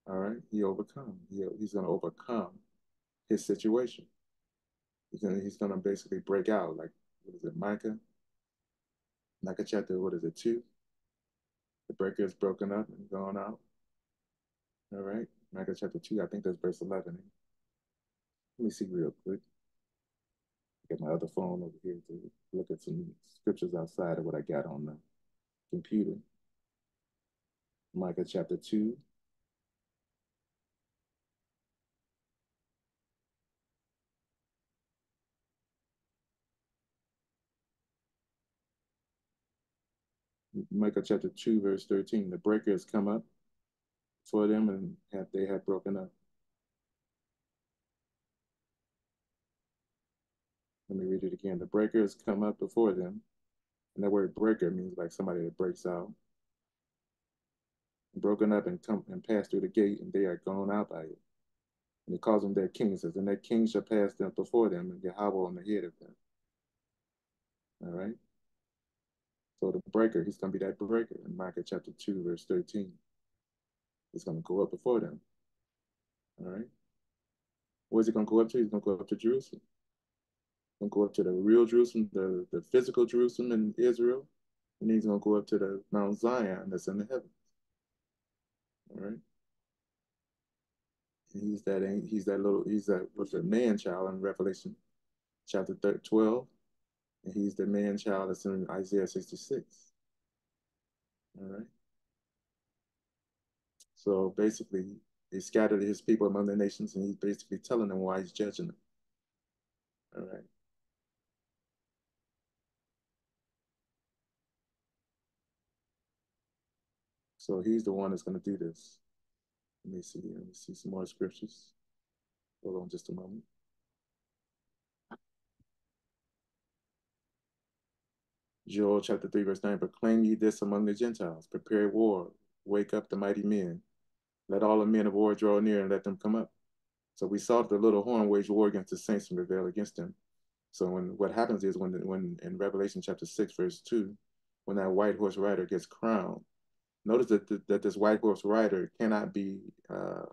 All right, he overcome. He, he's going to overcome his situation. He's going he's to basically break out, like, what is it, Micah? Micah chapter, what is it, 2? The breaker is broken up and gone out. All right. Micah chapter 2, I think that's verse 11. Let me see real quick. Get my other phone over here to look at some scriptures outside of what I got on the computer. Micah chapter 2, Micah chapter 2, verse 13. The breaker has come up for them and have, they have broken up. Let me read it again. The breaker has come up before them. And that word breaker means like somebody that breaks out. Broken up and come and pass through the gate, and they are gone out by it. And he calls them their kings, says, and their kings shall pass them before them, and Yahawah on the head of them. All right. So the breaker, he's going to be that breaker in Micah chapter 2, verse 13. He's going to go up before them. All right. Where's he going to go up to? He's going to go up to Jerusalem. He's going to go up to the real Jerusalem, the, the physical Jerusalem in Israel. And he's going to go up to the Mount Zion that's in the heavens. All right. he's that he's that little he's that what's that man child in Revelation chapter 12 and he's the man child that's in Isaiah 66. All right. So basically, he scattered his people among the nations, and he's basically telling them why he's judging them. All right. So he's the one that's going to do this. Let me see. Let me see some more scriptures. Hold on just a moment. Joel chapter 3, verse 9 Proclaim ye this among the Gentiles, prepare war, wake up the mighty men. Let all the men of war draw near and let them come up. So we saw the little horn wage war against the saints and prevail against them. So when what happens is when when in Revelation chapter 6, verse 2, when that white horse rider gets crowned, notice that, that, that this white horse rider cannot be uh,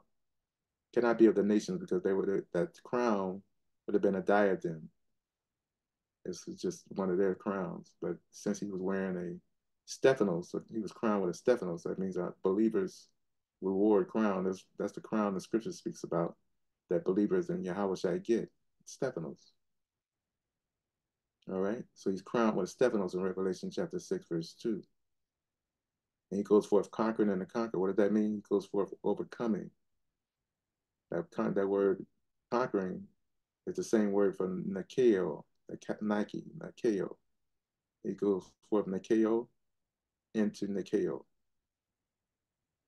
cannot be of the nations because they would that crown would have been a diadem. This is just one of their crowns. But since he was wearing a Stephanos, he was crowned with a Stephanos. That means a believer's reward crown. That's, that's the crown the scripture speaks about that believers in Yahweh shall get. Stephanos. All right. So he's crowned with Stephanos in Revelation chapter 6, verse 2. And he goes forth conquering and to conquer. What does that mean? He goes forth overcoming. That, that word conquering is the same word for Nikeo, Nike, Nikeo. It goes forth Nikeo into Nikeo.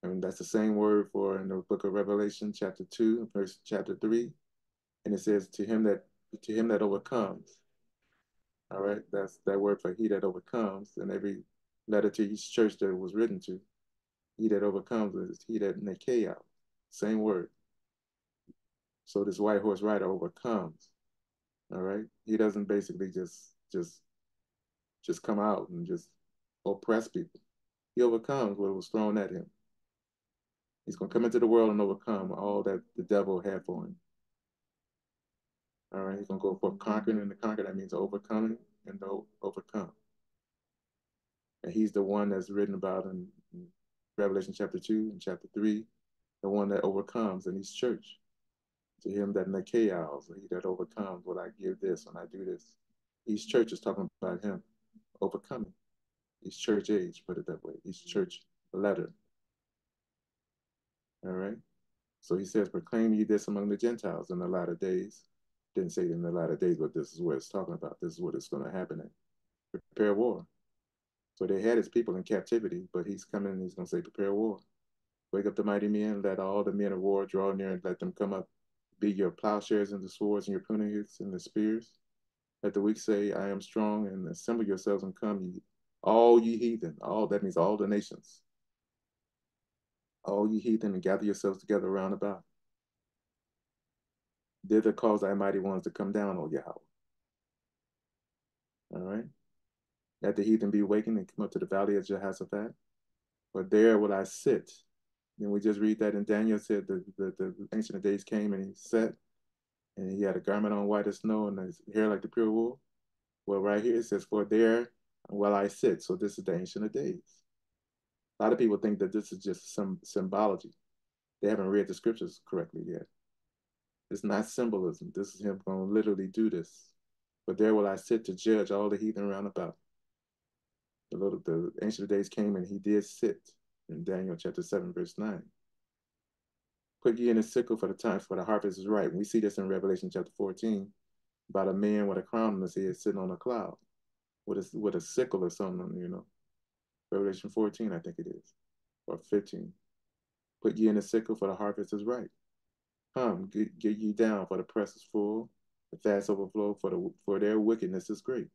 Mean, that's the same word for in the book of Revelation, chapter 2, verse chapter 3. And it says, To him that to him that overcomes. All right, that's that word for he that overcomes. And every letter to each church that was written to, he that overcomes is he that Nikeo. Same word. So this white horse rider overcomes. All right. He doesn't basically just just just come out and just oppress people. He overcomes what was thrown at him. He's to come into the world and overcome all that the devil had for him. All right, he's to go for conquering and the conquer. That means overcoming and to overcome. And he's the one that's written about in Revelation chapter 2 and chapter 3, the one that overcomes in his church. To him that Nicaeos, he that overcomes, will I give this when I do this. Each church is talking about him overcoming. Each church age, put it that way. Each church letter. All right. So he says, proclaim ye this among the Gentiles in the latter days. Didn't say in the latter days, but this is what it's talking about. This is what it's going to happen in. Prepare war. So they had his people in captivity, but he's coming he's going to say, prepare war. Wake up the mighty men, let all the men of war draw near and let them come up. Be your plowshares and the swords and your hooks and the spears. Let the weak say, I am strong, and assemble yourselves and come, ye, all ye heathen. All that means all the nations all ye heathen, and gather yourselves together round about. Thither cause thy mighty ones to come down, O Yahawah. All right. Let the heathen be awakened and come up to the valley of Jehoshaphat. For there will I sit. And we just read that in Daniel said the, the, the ancient of days came and he sat and he had a garment on white as snow and his hair like the pure wool. Well, right here it says, For there will I sit. So this is the ancient of days. A lot of people think that this is just some symbology. They haven't read the scriptures correctly yet. It's not symbolism. This is him going to literally do this. But there will I sit to judge all the heathen round about. The little the ancient of days came and he did sit in Daniel chapter 7, verse 9. Put ye in a sickle for the time, for the harvest is ripe. We see this in Revelation chapter 14 about a man with a crown on his head sitting on a cloud with a, with a sickle or something, you know. Revelation 14, I think it is, or 15. Put ye in a sickle, for the harvest is ripe. Come, get, get ye down, for the press is full, the fast overflow, for, the, for their wickedness is great.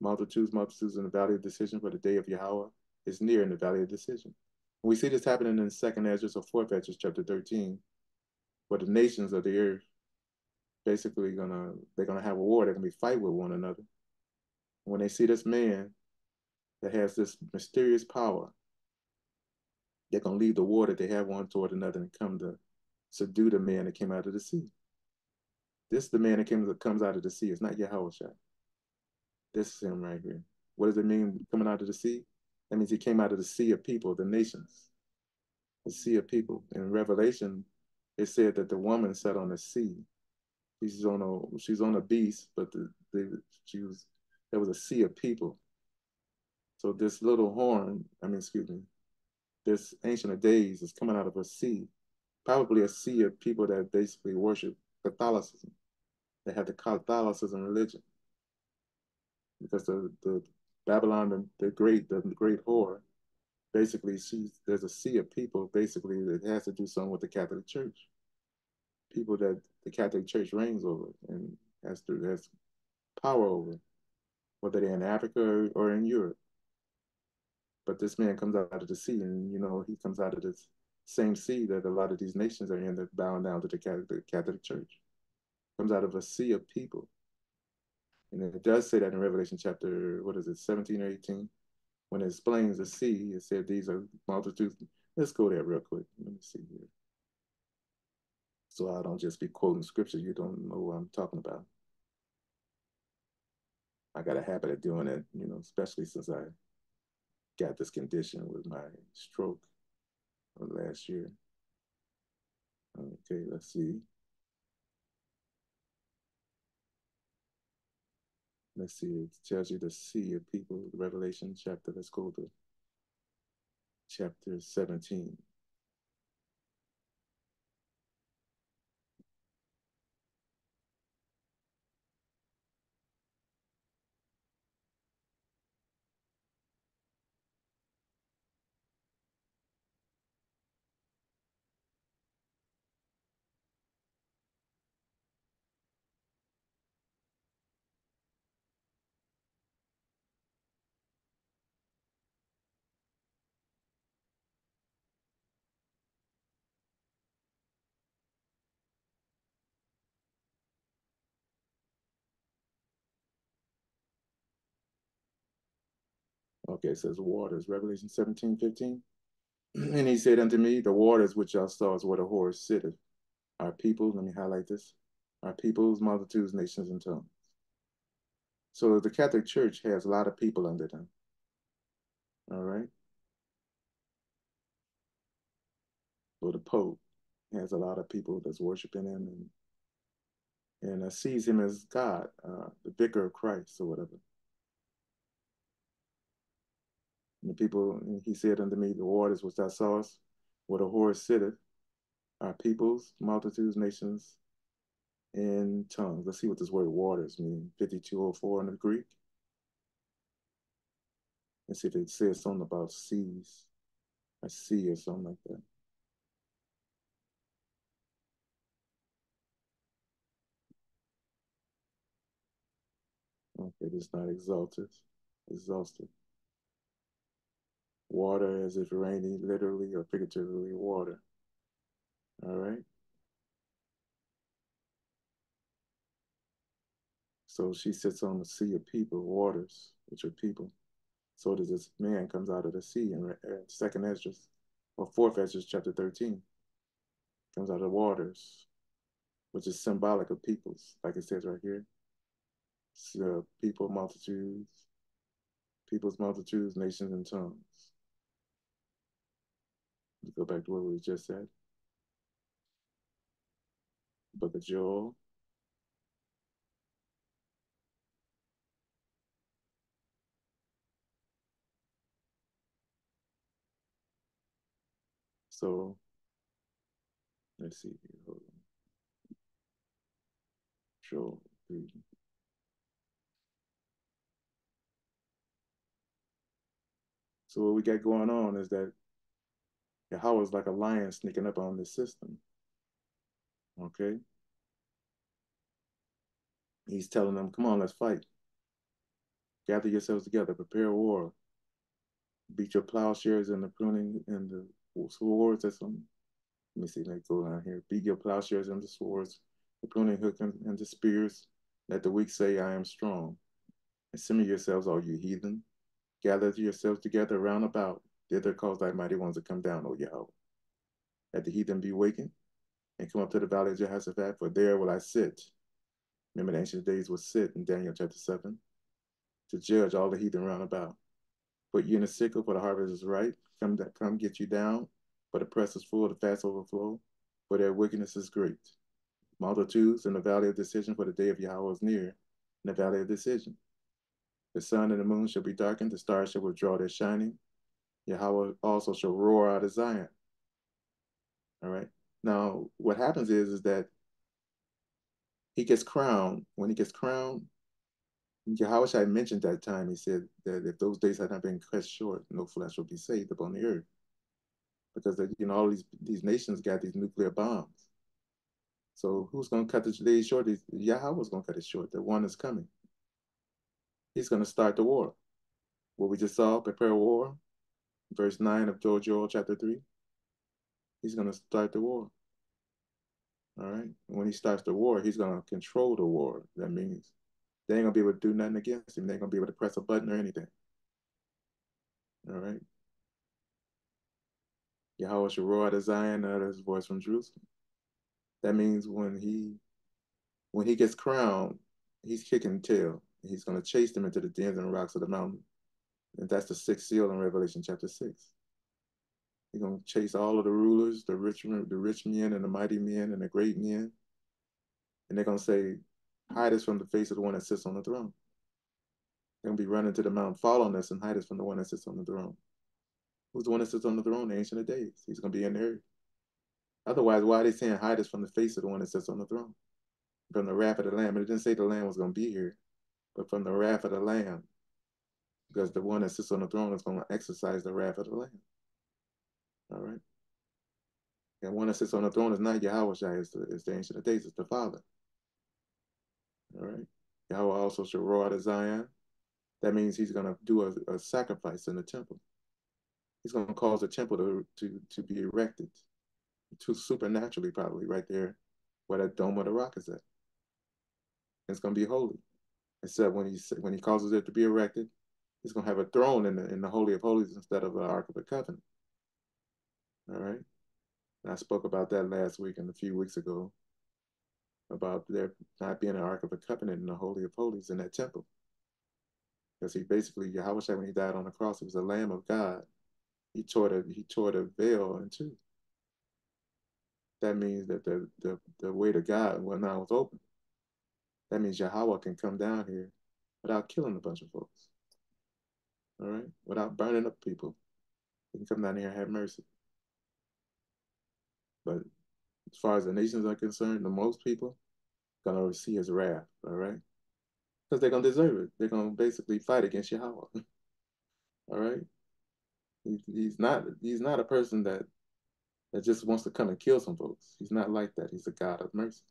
Multitudes, multitudes in the valley of decision, for the day of Yahawah is near in the valley of decision. we see this happening in second Esdras or fourth Esdras, chapter 13, where the nations of the earth basically gonna they're gonna have a war, they're gonna be fight with one another. When they see this man that has this mysterious power. They're to leave the war that they have one toward another and come to subdue the man that came out of the sea. This is the man that came, that comes out of the sea. It's not Yahweh This is him right here. What does it mean coming out of the sea? That means he came out of the sea of people, the nations. The sea of people. In Revelation, it said that the woman sat on the sea. She's on a she's on a beast, but the, the she was there was a sea of people so this little horn, I mean, excuse me, this Ancient of Days is coming out of a sea, probably a sea of people that basically worship Catholicism. They have the Catholicism religion. Because the, the Babylon, the, the great, the great whore, basically she's there's a sea of people basically that has to do something with the Catholic Church. People that the Catholic Church reigns over and has to has power over, whether they're in Africa or, or in Europe. But this man comes out of the sea, and you know he comes out of this same sea that a lot of these nations are in that bowing down to the Catholic, the Catholic Church. Comes out of a sea of people. And it does say that in Revelation chapter, what is it, 17 or 18? When it explains the sea, it said these are multitudes. Let's go there real quick. Let me see here. So I don't just be quoting scripture you don't know what I'm talking about. I got a habit of doing it, you know, especially since I got this condition with my stroke last year. Okay, let's see. Let's see, it tells you the sea of people, Revelation chapter, let's go to chapter 17. Okay, it says waters, Revelation 17, 15. and he said unto me, The waters which thou sawest where the horse sitteth our people, let me highlight this, our peoples, multitudes, nations, and tongues. So the Catholic Church has a lot of people under them. All right. So the Pope has a lot of people that's worshiping him and and uh, sees him as God, uh, the vicar of Christ or whatever. And the people, he said unto me, the waters which thou sawest, where the horse sitteth, are peoples, multitudes, nations, and tongues. Let's see what this word waters means. 5204 in the Greek. Let's see if it says something about seas, a sea or something like that. Okay, it's not exalted, exhausted water as if raining literally or figuratively water. All right. So she sits on the sea of people, waters, which are people. So does this man comes out of the sea in uh, second Esdras or fourth Esdras chapter 13. Comes out of the waters, which is symbolic of peoples, like it says right here. So people, multitudes, peoples, multitudes, nations, and tongues. Go back to what we just said. Book of Joel. So let's see here. Hold on. Joel. So what we got going on is that Yahawah is like a lion sneaking up on this system. Okay? He's telling them, come on, let's fight. Gather yourselves together, prepare war. Beat your plowshares and the pruning and the swords. That's some. Let me see, let me go down here. Beat your plowshares and the swords, the pruning hook and, and the spears. Let the weak say, I am strong. Assemble yourselves, all you heathen. Gather yourselves together round about Thither cause thy mighty ones to come down, O Yahawah. Let the heathen be wakened and come up to the valley of Jehoshaphat, for there will I sit. Remember the ancient days will sit in Daniel chapter 7 to judge all the heathen round about. Put you in a sickle, for the harvest is ripe. Come, come get you down, for the press is full, the fast overflow, for their wickedness is great. Multitudes in the valley of decision, for the day of Yahawah is near, in the valley of decision. The sun and the moon shall be darkened, the stars shall withdraw their shining, Yahawah also shall roar out of Zion. All right. Now, what happens is, is that he gets crowned. When he gets crowned, Yahweh I mentioned that time, he said that if those days had not been cut short, no flesh would be saved upon the earth. Because you know, all these these nations got these nuclear bombs. So who's gonna cut the days short? Yahweh's gonna cut it short. The one is coming. He's gonna start the war. What we just saw, prepare war, verse 9 of Joel chapter 3. He's gonna start the war. All right. When he starts the war, he's gonna control the war. That means they ain't gonna be able to do nothing against him. They ain't gonna be able to press a button or anything. All right. Yahawah shall roar out of Zion, utter his voice from Jerusalem. That means when he when he gets crowned, he's kicking tail. He's gonna chase them into the dens and rocks of the mountain. And that's the sixth seal in Revelation chapter six. He's gonna chase all of the rulers, the rich the rich men and the mighty men and the great men. And they're gonna say, hide us from the face of the one that sits on the throne. They're gonna be running to the mountain, fall on us and hide us from the one that sits on the throne. Who's the one that sits on the throne? The ancient of days. He's gonna be in there. Otherwise, why are they saying hide us from the face of the one that sits on the throne? From the wrath of the Lamb. And it didn't say the Lamb was gonna be here, but from the wrath of the Lamb. Because the one that sits on the throne is gonna exercise the wrath of the Lamb. All right. And one that sits on the throne is not Yahawashi, it's the, it's the ancient of days, it's the Father. All right. Yahawah also shall roar out of Zion. That means he's going to do a, a, sacrifice in the temple. He's going to cause the temple to, to, to be erected, to supernaturally probably right there where that dome of the rock is at. It's going to be holy. Except when he when he causes it to be erected, he's going to have a throne in the in the holy of holies instead of the ark of the covenant. All right. And I spoke about that last week and a few weeks ago about there not being an Ark of the Covenant in the Holy of Holies in that temple. Because he basically, Yahweh when he died on the cross, he was the Lamb of God. He tore the he tore the veil in two. That means that the the, the way to God well now was open. That means Yahweh can come down here without killing a bunch of folks. All right? Without burning up people. He can come down here and have mercy. But as far as the nations are concerned, the most people gonna see his wrath, all right? Because they're gonna deserve it. They're gonna basically fight against Yahweh. all right? He, he's not he's not a person that that just wants to come and kill some folks. He's not like that. He's a God of mercy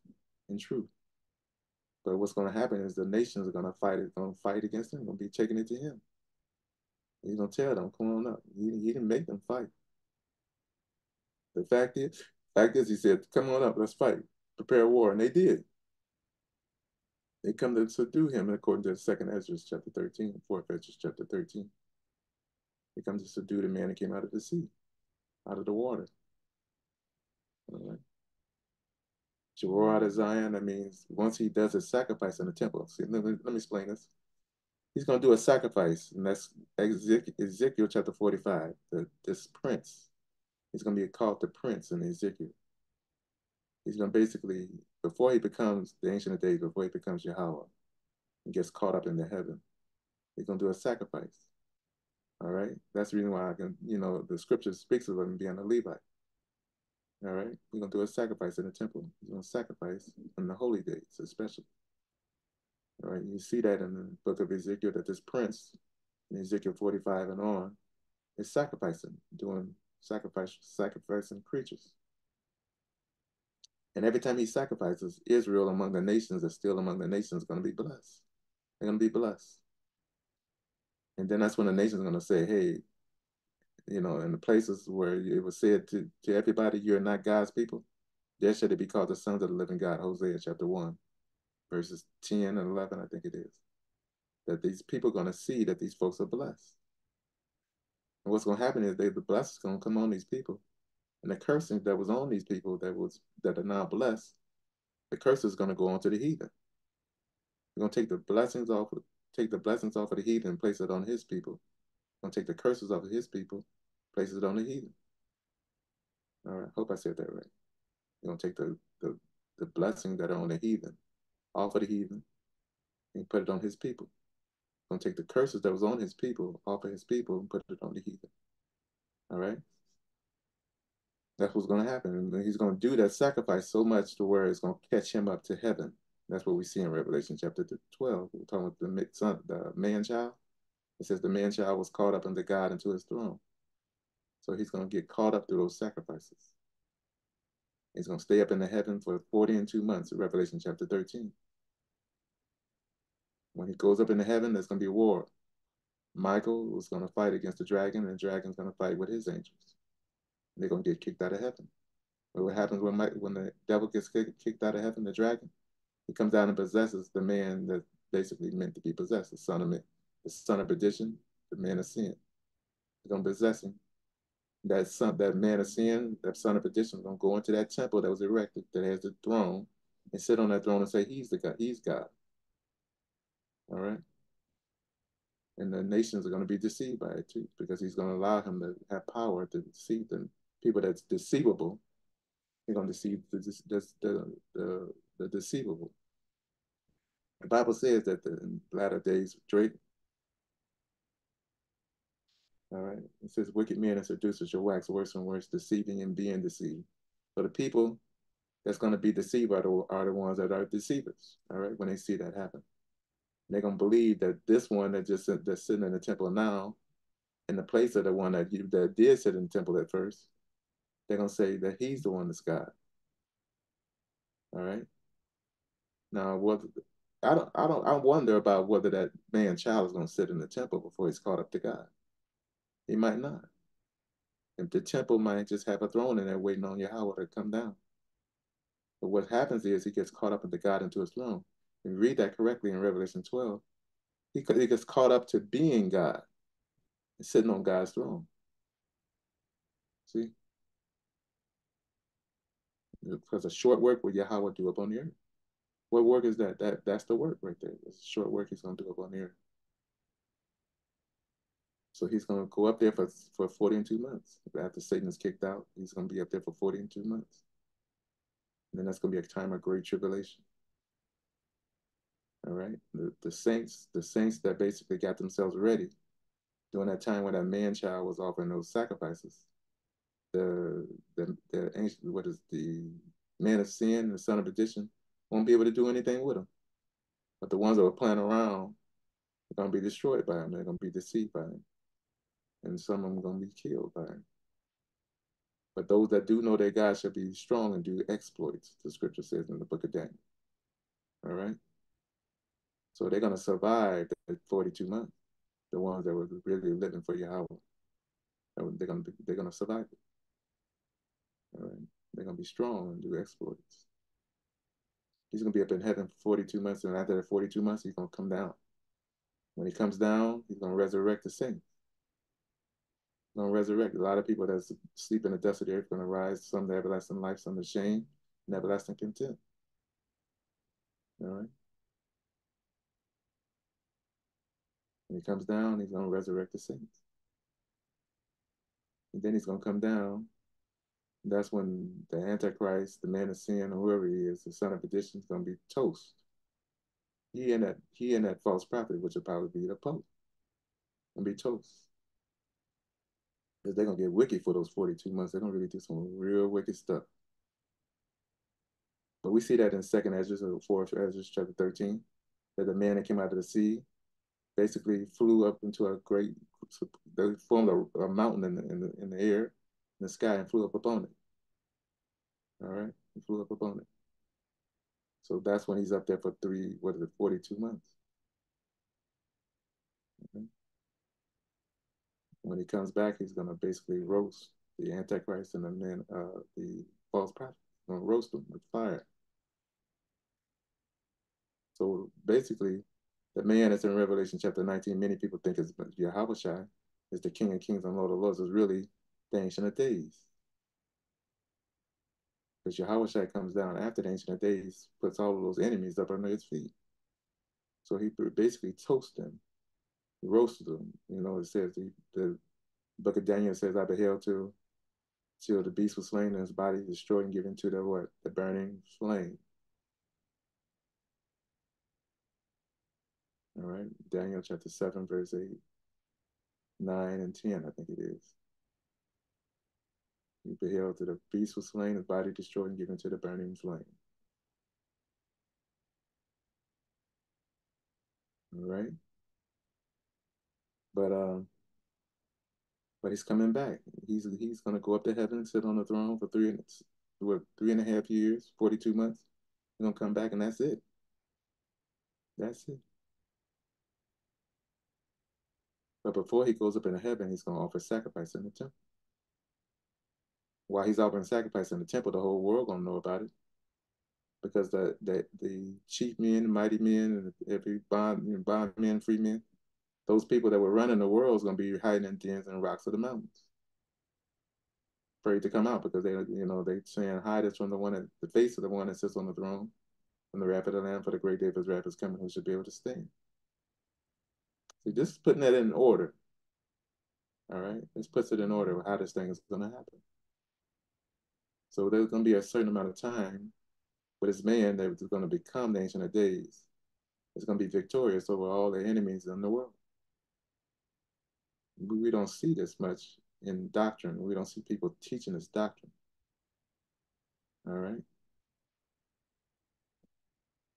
and truth. But what's going to happen is the nations are to fight it, to fight against him, to be taking it to him. He's to tell them, come on up. He, he didn't make them fight. The fact is, fact is, he said, come on up, let's fight, prepare war. And they did. They come to subdue him according to second Ezra chapter 13, fourth Ezra chapter 13. They come to subdue the man that came out of the sea, out of the water. All right. Jeroah out of Zion, that means once he does his sacrifice in the temple. See, let me, let me explain this. He's going to do a sacrifice, and that's Ezekiel chapter 45. The, this prince, he's going to be called the prince in Ezekiel. He's going to basically before he becomes the Ancient of Days, before he becomes Yahweh, and gets caught up into heaven, he's going to do a sacrifice. All right? That's the reason why I can, you know, the scripture speaks of him being a Levite. All right? He's going to do a sacrifice in the temple. He's going to sacrifice in the holy days, especially. Right? You see that in the book of Ezekiel that this prince, in Ezekiel 45 and on, is sacrificing, doing sacrifice, sacrificing creatures. And every time he sacrifices, Israel among the nations is still among the nations going to be blessed. They're going to be blessed. And then that's when the nation's going to say, hey, you know, in the places where it was said to, to everybody, you're not God's people, there should it be called the sons of the living God, Hosea chapter 1, verses 10 and 11, I think it is. That these people are going to see that these folks are blessed. And what's going to happen is they, the blessings going to come on these people and the cursing that was on these people that was that are now blessed, the curse is going to go on to the heathen. We're going to take the blessings off, take the blessings off of the heathen, and place it on his people. We're going to take the curses off of his people, place it on the heathen. All right, hope I said that right. You're going to take the, the, the blessings that are on the heathen, off of the heathen, and put it on his people. To take the curses that was on his people, off of his people, and put it on the heathen. All right? That's what's going to happen. And he's going to do that sacrifice so much to where it's going to catch him up to heaven That's what we see in Revelation chapter 12. We're talking about the son, the man child. It says the man child was caught up into God into his throne. So he's going to get caught up through those sacrifices. He's going to stay up in the heaven for 40 and two months Revelation chapter 13. When he goes up into heaven, there's going to be war. Michael is going to fight against the dragon, and the dragon's going to fight with his angels. They're going to get kicked out of heaven. But what happens when, Mike, when the devil gets kicked out of heaven, the dragon? He comes down and possesses the man that basically meant to be possessed, the son of man, the son of perdition, the man of sin. He's going to possess him that son, that man of sin, that son of perdition, gonna go into that temple that was erected that has the throne and sit on that throne and say he's the God, he's God. All right. And the nations are going to be deceived by it too, because he's going to allow him to have power to deceive them. People that's deceivable, he's going to deceive the, the, the, the, the deceivable. The Bible says that the latter days, Drake, all right. It says, wicked men and seducers shall wax worse and worse, deceiving and being deceived. So the people that's going to be deceived are the, are the ones that are deceivers. All right. When they see that happen, they're going to believe that this one that just that's sitting in the temple now, in the place of the one that you, that did sit in the temple at first, they're going to say that he's the one that's God. All right. Now, what I don't, I don't, I wonder about whether that man child is going to sit in the temple before he's caught up to God. He might not. If the temple might just have a throne in there waiting on Yahweh to come down. But what happens is he gets caught up into God into his throne. If you read that correctly in Revelation 12, he, he gets caught up to being God and sitting on God's throne. See? Because a short work will Yahweh do up on the earth. What work is that? That That's the work right there. It's a short work he's going to do up on the earth. So he's going to go up there for, for 40 and two months. After Satan is kicked out, he's going to be up there for 40 and two months. And then that's going to be a time of great tribulation. All right. The, the saints, the saints that basically got themselves ready during that time when that man child was offering those sacrifices. The the the ancient what is the man of sin, the son of perdition, won't be able to do anything with them. But the ones that were playing around are going to be destroyed by him. They're going to be deceived by him and some of them going to be killed by him. But those that do know their God shall be strong and do exploits, the scripture says in the book of Daniel. All right? So they're going to survive the 42 months, the ones that were really living for Yahweh. They're going to, be, they're going to survive it. All right? They're going to be strong and do exploits. He's going to be up in heaven for 42 months, and after the 42 months, he's going to come down. When he comes down, he's going to resurrect the saints gonna resurrect. A lot of people that sleep in the dust of the earth gonna rise, some to everlasting life, some to shame, and everlasting content. All right. When he comes down, he's gonna resurrect the saints. And then he's gonna come down. That's when the Antichrist, the man of sin, whoever he is, the son of perdition, is gonna be toast. He and that he and that false prophet, which will probably be the Pope, and be toast because they're gonna get wicked for those 42 months. They're gonna really do some real wicked stuff. But we see that in Second Ezra, or Fourth Ezra, chapter 13, that the man that came out of the sea basically flew up into a great, they formed a, a mountain in the, in the in the air, in the sky, and flew up upon it. All right, he flew up upon it. So that's when he's up there for three, what is it, 42 months. Okay when he comes back, he's going to basically roast the Antichrist and the men, uh, the false prophet. He's going to roast them with fire. So basically, the man that's in Revelation chapter 19, many people think is Yahweh is the King of Kings and Lord of Lords, is really the Ancient of Days. Because Yahweh comes down after the Ancient of Days, puts all of those enemies up under his feet. So he basically toasts them roasted them. You know, it says the, the book of Daniel says, I beheld till till the beast was slain and his body destroyed and given to the what? The burning flame. All right, Daniel chapter 7, verse 8, 9, and 10, I think it is. He beheld till the beast was slain, his body destroyed and given to the burning flame. All right. But um, but he's coming back. He's he's gonna go up to heaven and sit on the throne for three what three and a half years, forty two months. He's gonna come back and that's it. That's it. But before he goes up into heaven, he's gonna offer sacrifice in the temple. While he's offering sacrifice in the temple, the whole world gonna know about it. Because the the, the chief men, mighty men, and every bond, bond men, free men, those people that were running the world is gonna be hiding in dens and rocks of the mountains. Afraid to come out because they you know they saying hide us from the one at the face of the one that sits on the throne, from the wrath of the Lamb for the great day of his wrath is coming, who should be able to stand. See, is putting that in order. All right, this puts it in order how this thing is going to happen. So there's going to be a certain amount of time with this man that is going to become the Ancient of Days. It's going to be victorious over all the enemies in the world. We don't see this much in doctrine. We don't see people teaching this doctrine. All right.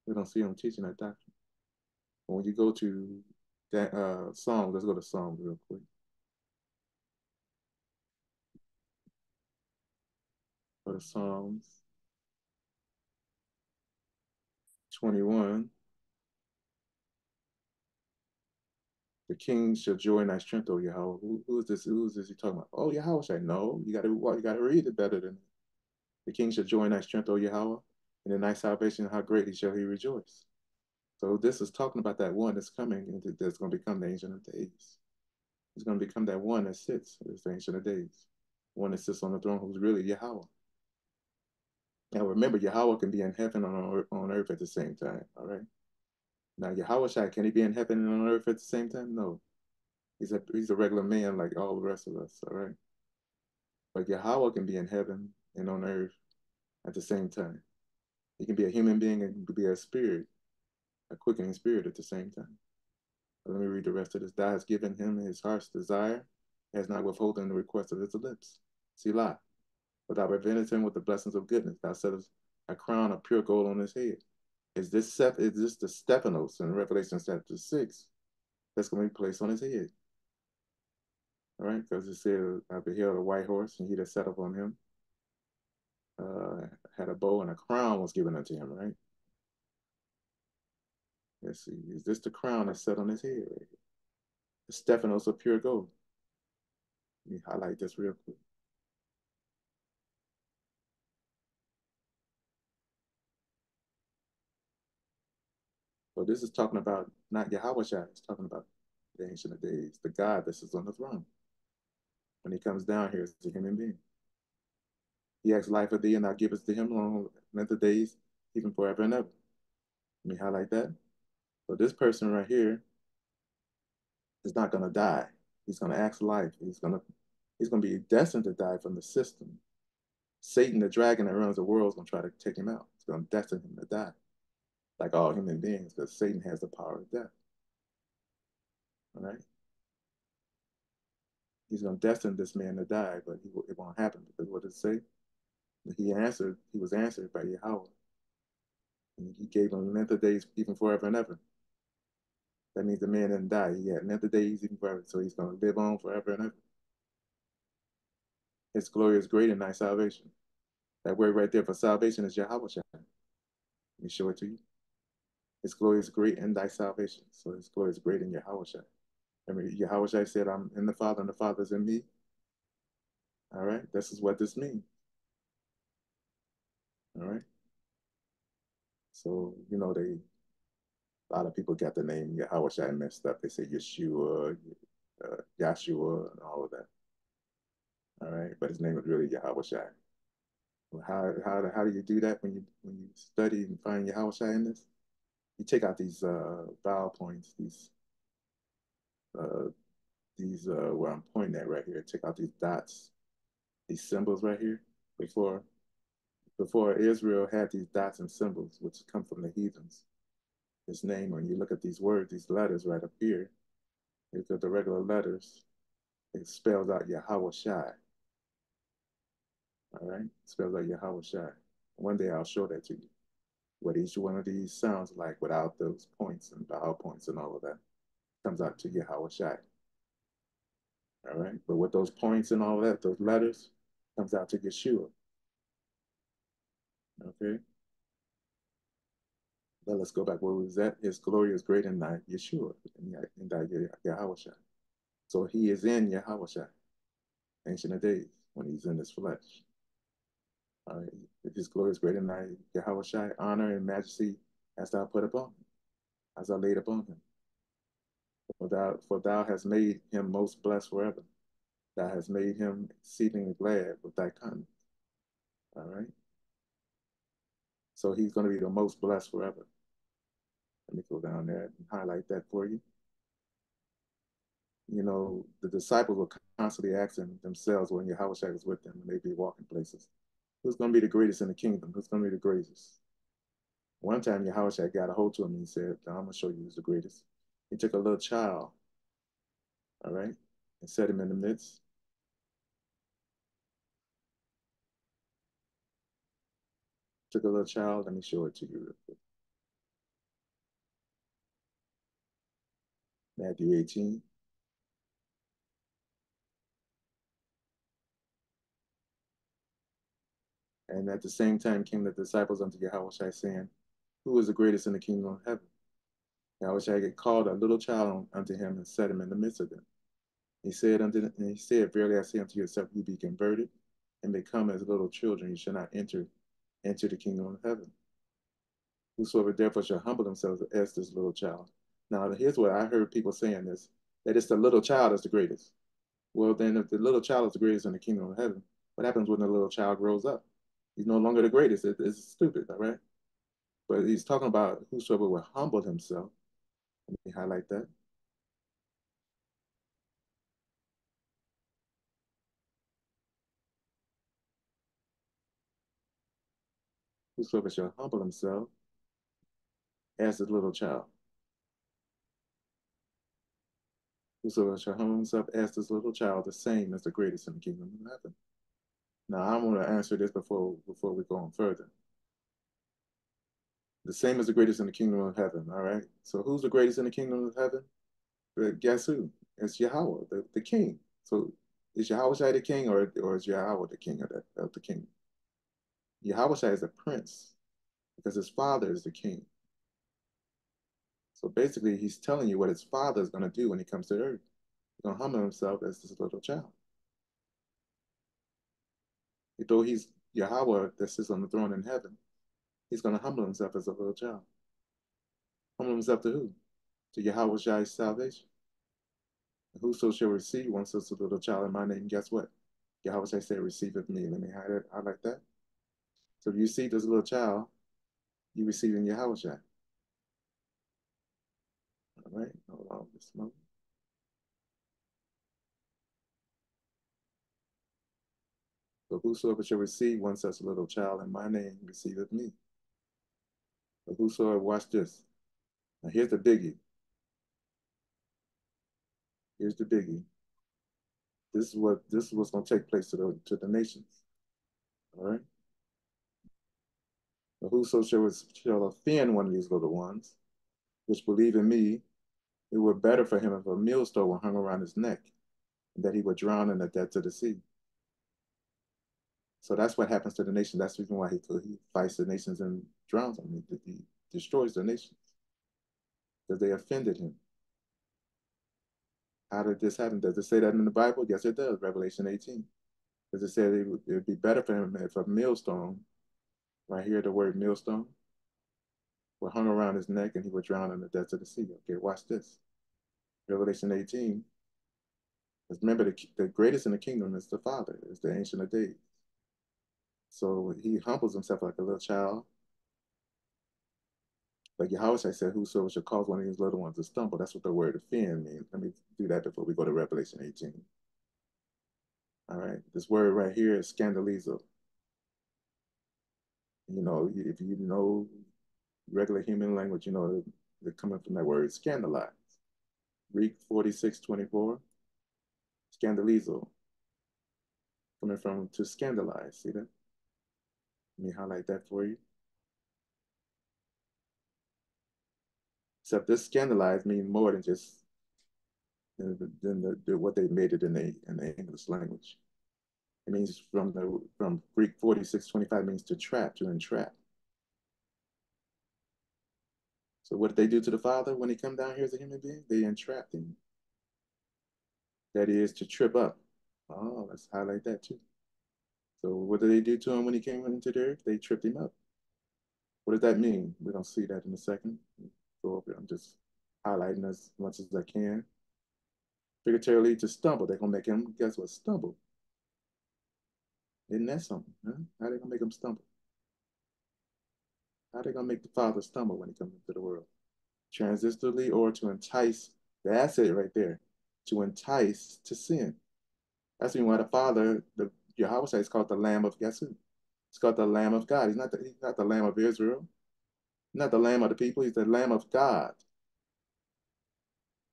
We don't see them teaching that doctrine. But when you go to that uh, Psalm, let's go to Psalm real quick. Go to Psalms 21. The king shall joy in thy strength, O Yahawah. Who, who is this? Who is this he talking about? Oh, Yahweh I know. You gotta you gotta read it better than the king shall joy in thy strength, O Yahawah, and in thy salvation, how greatly shall he rejoice. So this is talking about that one that's coming and that's going to become the ancient of days. It's going to become that one that sits as the ancient of days, one that sits on the throne who's really Yahweh. Now remember, Yahweh can be in heaven and on earth at the same time. All right. Now Yahweh can he be in heaven and on earth at the same time? No. He's a he's a regular man like all the rest of us. All right. But Yahweh can be in heaven and on earth at the same time. He can be a human being and be a spirit, a quickening spirit at the same time. But let me read the rest of this. Thou hast given him his heart's desire, has not withholden the request of his lips. Selah. But thou prevented him with the blessings of goodness. Thou settest a crown of pure gold on his head. Is this is this the Stephanos in Revelation chapter six that's going to be placed on his head? All right, because it said, I beheld a white horse, and he that sat upon him uh, had a bow, and a crown was given unto him, right? Let's see, is this the crown that's set on his head? Right Stephanos of pure gold. Let me highlight this real quick. So this is talking about not Yahweh it's talking about the Ancient of Days, the God that sits on the throne. When he comes down here as a human being. He asks life of thee, and thou givest to him long length of days, even forever and ever. Let me highlight that. So this person right here is not gonna die. He's gonna ask life. He's gonna he's gonna be destined to die from the system. Satan, the dragon that runs the world, is gonna try to take him out. It's gonna destine him to die like all human beings, because Satan has the power of death. All right? He's going to destine this man to die, but he, it won't happen because what does it say? He answered, he was answered by Yahweh. And he gave him length of days even forever and ever. That means the man didn't die. He had length of days even forever, so he's going to live on forever and ever. His glory is great in thy salvation. That word right there for salvation is Yahweh. Let me show it to you. His glory is great in thy salvation. So his glory is great in Yahweh. I mean, Yahweh said, I'm in the Father and the Father is in me. All right, this is what this means. All right. So, you know, they, a lot of people got the name Yahweh messed up. They say Yeshua, uh, Yahshua, and all of that. All right, but his name is really Yahweh how, how, how do you do that when you when you study and find Yahweh in this? You take out these uh, vowel points, these uh, these uh, where I'm pointing at right here. Take out these dots, these symbols right here. Before before Israel had these dots and symbols, which come from the heathens. His name, when you look at these words, these letters right up here, look at the regular letters, it spells out Yahawashi. All right, spells out Yahawashi. One day I'll show that to you. What each one of these sounds like without those points and vowel points and all of that. Comes out to Yahawashi. All right. But with those points and all that, those letters, comes out to Yeshua. Okay. Let's go back where was at. His glory is great in thy Yeshua, in, in thy Yahawashi. So he is in Yahawashi, ancient of days, when he's in his flesh. All right. If his glory is great in thy Yahawashi, honor and majesty as thou put upon him, as I laid upon him. For thou, for thou hast made him most blessed forever. Thou hast made him exceedingly glad with thy kindness. All right. So he's going to be the most blessed forever. Let me go down there and highlight that for you. You know, the disciples were constantly asking themselves when Yahweh was with them and they'd be walking places, who's going to be the greatest in the kingdom? Who's going to be the greatest? One time Yahweh got a hold to him and he said, I'm going to show you who's the greatest. He took a little child, all right, and set him in the midst. Took a little child, let me show it to you real quick. Matthew 18. And at the same time came the disciples unto Yahweh saying, Who is the greatest in the kingdom of heaven? Yahweh called a little child unto him and set him in the midst of them. He said unto and he said, Verily I say unto you, except you be converted and become as little children, you shall not enter into the kingdom of heaven. Whosoever therefore shall humble themselves as this little child. Now here's what I heard people saying this, that it's the little child that's the greatest. Well, then if the little child is the greatest in the kingdom of heaven, what happens when the little child grows up? He's no longer the greatest. It, it's stupid, all right? But he's talking about whosoever will humble himself let me highlight that. Whosoever shall humble himself as a little child. Whosoever shall humble himself as this little child, the same as the greatest in the kingdom of heaven. Now I'm going to answer this before before we go on further the same as the greatest in the kingdom of heaven. All right. So who's the greatest in the kingdom of heaven? But guess who? It's Yahweh, the, the king. So is Yahweh the king or, or is Yahweh the king of the, of the kingdom? Yahweh is the prince because his father is the king. So basically, he's telling you what his father is going to do when he comes to earth. He's going to humble himself as this little child. Though he's Yahweh that sits on the throne in heaven, He's going to humble himself as a little child. Humble himself to who? To Yahawashi's salvation. Whoso shall receive one such a little child in my name, guess what? Yahawashi said, receive of me. Let me hide it. I like that. So if you see this little child, you receive in Yahawashi. All right, hold on this moment. So whosoever shall receive one such little child in my name, receiveth me. But whosoever, watch this. Now here's the biggie. Here's the biggie. This is what this is what's going to take place to the to the nations. All right. But whoso shall, shall offend one of these little ones, which believe in me, it were better for him if a millstone were hung around his neck, and that he would drown in the depths of the sea. So that's what happens to the nation. That's the reason why he, he fights the nations and drowns them. He, he destroys the nations because they offended him. How did this happen? Does it say that in the Bible? Yes, it does. Revelation 18. Does it said it would, it would be better for him if a millstone, right here, the word millstone, were hung around his neck and he would drown in the depths of the sea. Okay, watch this. Revelation 18. Because remember, the, the greatest in the kingdom is the Father, is the Ancient of Days. So he humbles himself like a little child. Like Yahweh said, whosoever shall cause one of these little ones to stumble. That's what the word offend means. Let me do that before we go to Revelation 18. All right, this word right here is scandalizo. You know, if you know regular human language, you know they're coming from that word scandalize. Greek 4624, scandalizo. Coming from to scandalize, see that? Let me highlight that for you. Except this scandalized means more than just than, than the, the, what they made it in the in the English language. It means from the from Greek 4625 means to trap, to entrap. So what did they do to the Father when he come down here as a human being? They entrapped him. That is to trip up. Oh, let's highlight that too. So what did they do to him when he came into the earth? They tripped him up. What does that mean? We're gonna see that in a second. Over. I'm just highlighting as much as I can. Figuratively to stumble. They're gonna make him, guess what, stumble. Isn't that something? Huh? How they gonna make him stumble? How they gonna make the father stumble when he comes into the world? Transitorily or to entice, that's it right there. To entice to sin. That's why the father, the Yahweh says, called the Lamb of Yasu. It's called the Lamb of God. He's not the, he's not the Lamb of Israel. He's not the Lamb of the people. He's the Lamb of God.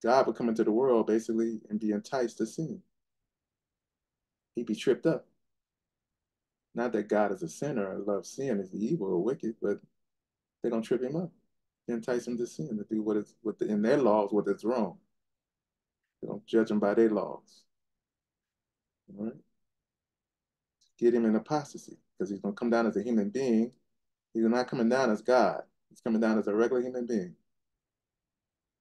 God would come into the world basically and be enticed to sin. He'd be tripped up. Not that God is a sinner or loves sin, is evil or wicked, but they're gonna trip him up, entice him to sin, to do what is what the, in their laws what is wrong. They don't judge him by their laws. All right. Get him in apostasy because he's gonna come down as a human being. He's not coming down as God. He's coming down as a regular human being,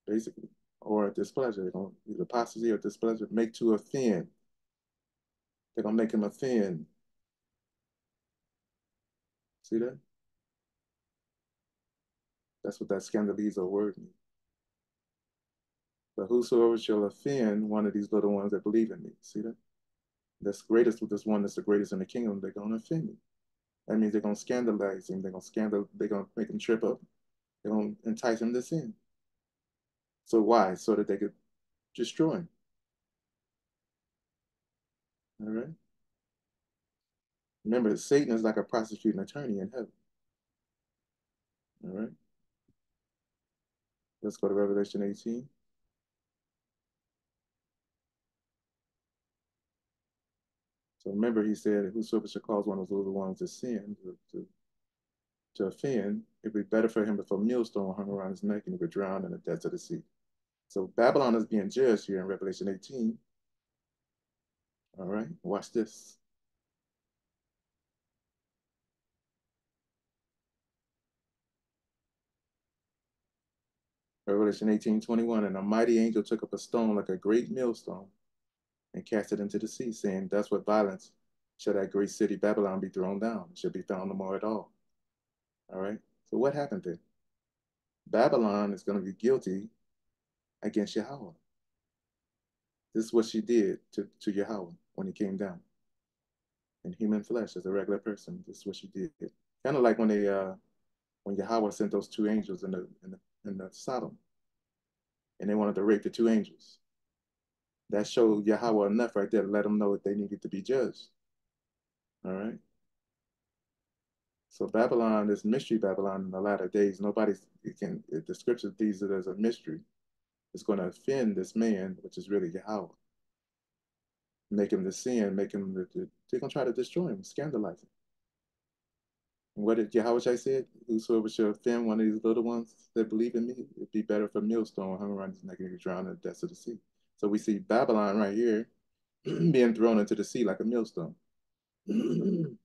basically, or a displeasure. They're gonna either apostasy or displeasure, make to offend. They're gonna make him offend. See that? That's what that scandalizo word means. But whosoever shall offend one of these little ones that believe in me, see that? That's greatest with this one that's the greatest in the kingdom, they're gonna offend me. That means they're gonna scandalize him, they're gonna scandal, they're gonna make him trip up, they're gonna entice him to sin. So why? So that they could destroy him. All right. Remember, Satan is like a prosecuting attorney in heaven. All right. Let's go to Revelation 18. So remember, he said, Whosoever shall cause one of those little ones to sin, to, to, offend, it'd be better for him if a millstone hung around his neck and he would drown in the depths of the sea. So Babylon is being judged here in Revelation 18. All right, watch this. Revelation 18, 21, and a mighty angel took up a stone like a great millstone and cast it into the sea, saying, Thus with violence shall that great city Babylon be thrown down. Shall be found no more at all. All right. So what happened there? Babylon is going to be guilty against Yahweh. This is what she did to, to Yahweh when he came down. In human flesh as a regular person. This is what she did. Kind of like when they uh when Yahweh sent those two angels in the in the in the Sodom. And they wanted to rape the two angels. That showed Yahweh enough right there to let them know that they needed to be judged. All right. So Babylon is mystery Babylon in the latter days. Nobody can the scripture sees it as a mystery. It's going to offend this man, which is really Yahweh. Make him to sin, make him to, they're gonna try to destroy him, scandalize him. What did Yahweh said? Whosoever shall offend one of these little ones that believe in me, it'd be better for millstone hung around his neck and drown in the depths of the sea. So we see Babylon right here being thrown into the sea like a millstone. and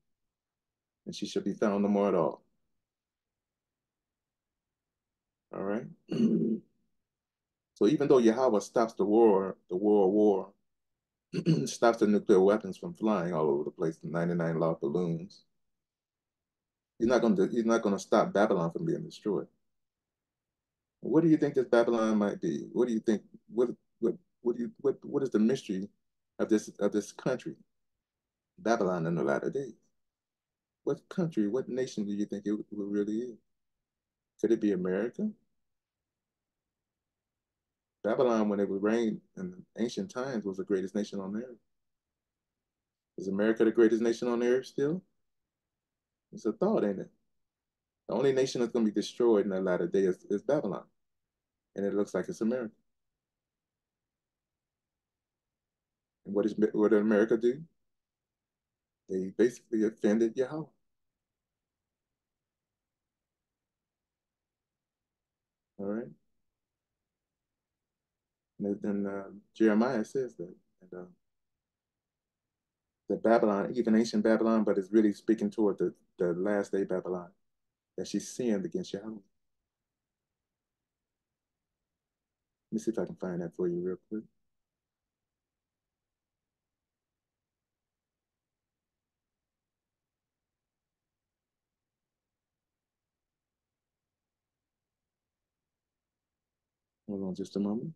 she shall be found no more at all. All right. so even though Yahweh stops the war, the world war, stops the nuclear weapons from flying all over the place, the 99 law balloons, He's not going to he's not going to stop Babylon from being destroyed. What do you think this Babylon might be? What do you think? What what what you what what is the mystery of this of this country? Babylon in the latter days. What country, what nation do you think it, it really is? Could it be America? Babylon, when it would reign in ancient times, was the greatest nation on earth. Is America the greatest nation on earth still? It's a thought, ain't it? The only nation that's going to be destroyed in the latter day is, is Babylon. And it looks like it's America. And what, is, what did America do? They basically offended Yahweh. All right. And then uh, Jeremiah says that. And, uh, that Babylon, even ancient Babylon, but it's really speaking toward the, the last day Babylon, that she sinned against Yahweh. Let me see if I can find that for you real quick. Hold on just a moment.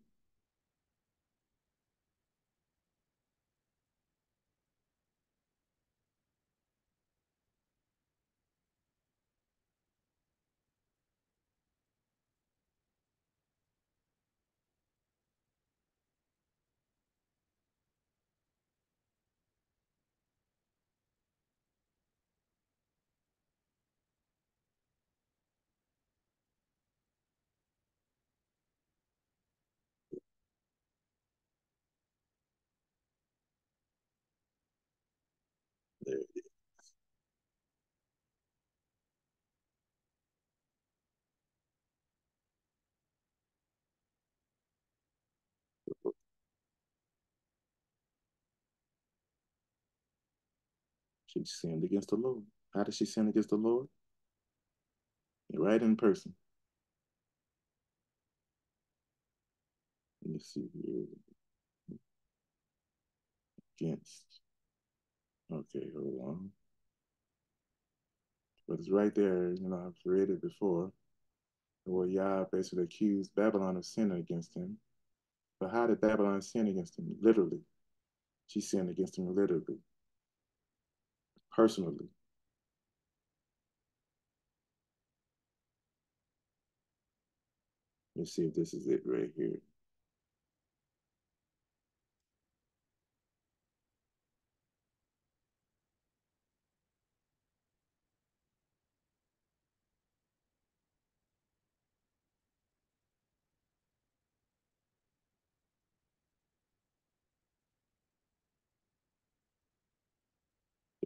She sinned against the Lord. How did she sin against the Lord? Right in person. Let me see here. Against. Okay, hold on. But it's right there, you know, I've read it before, where Yah basically accused Babylon of sinning against him. But how did Babylon sin against him? Literally. She sinned against him literally, personally. Let's see if this is it right here.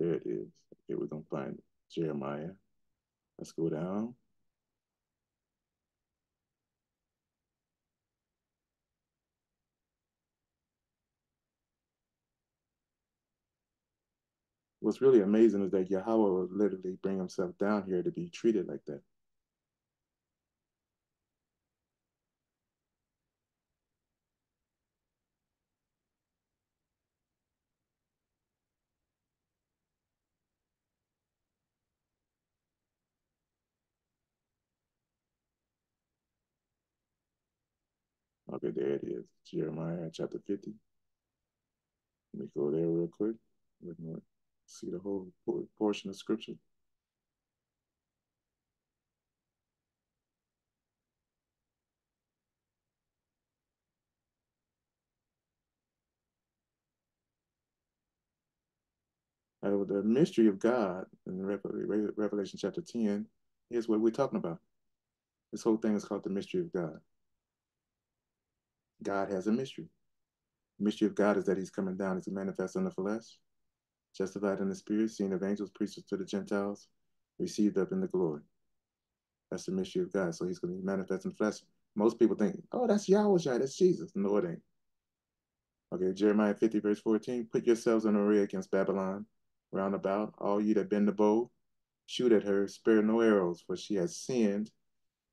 There it is. Okay, we're gonna find Jeremiah. Let's go down. What's really amazing is that Yahawah will literally bring himself down here to be treated like that. Okay, there it is. Jeremiah chapter 50. Let me go there real quick. See the whole portion of scripture. Uh, the mystery of God in Revelation chapter 10 is what we're talking about. This whole thing is called the mystery of God. God has a mystery. The mystery of God is that he's coming down to manifest in the flesh, justified in the spirit, seen of angels, preachers to the Gentiles, received up in the glory. That's the mystery of God. So he's going to be manifest in the flesh. Most people think, oh, that's Yahawah, that's Jesus. No, it ain't. Okay, Jeremiah 50, verse 14. Put yourselves in array against Babylon, round about, all you that bend the bow, shoot at her, spare no arrows, for she has sinned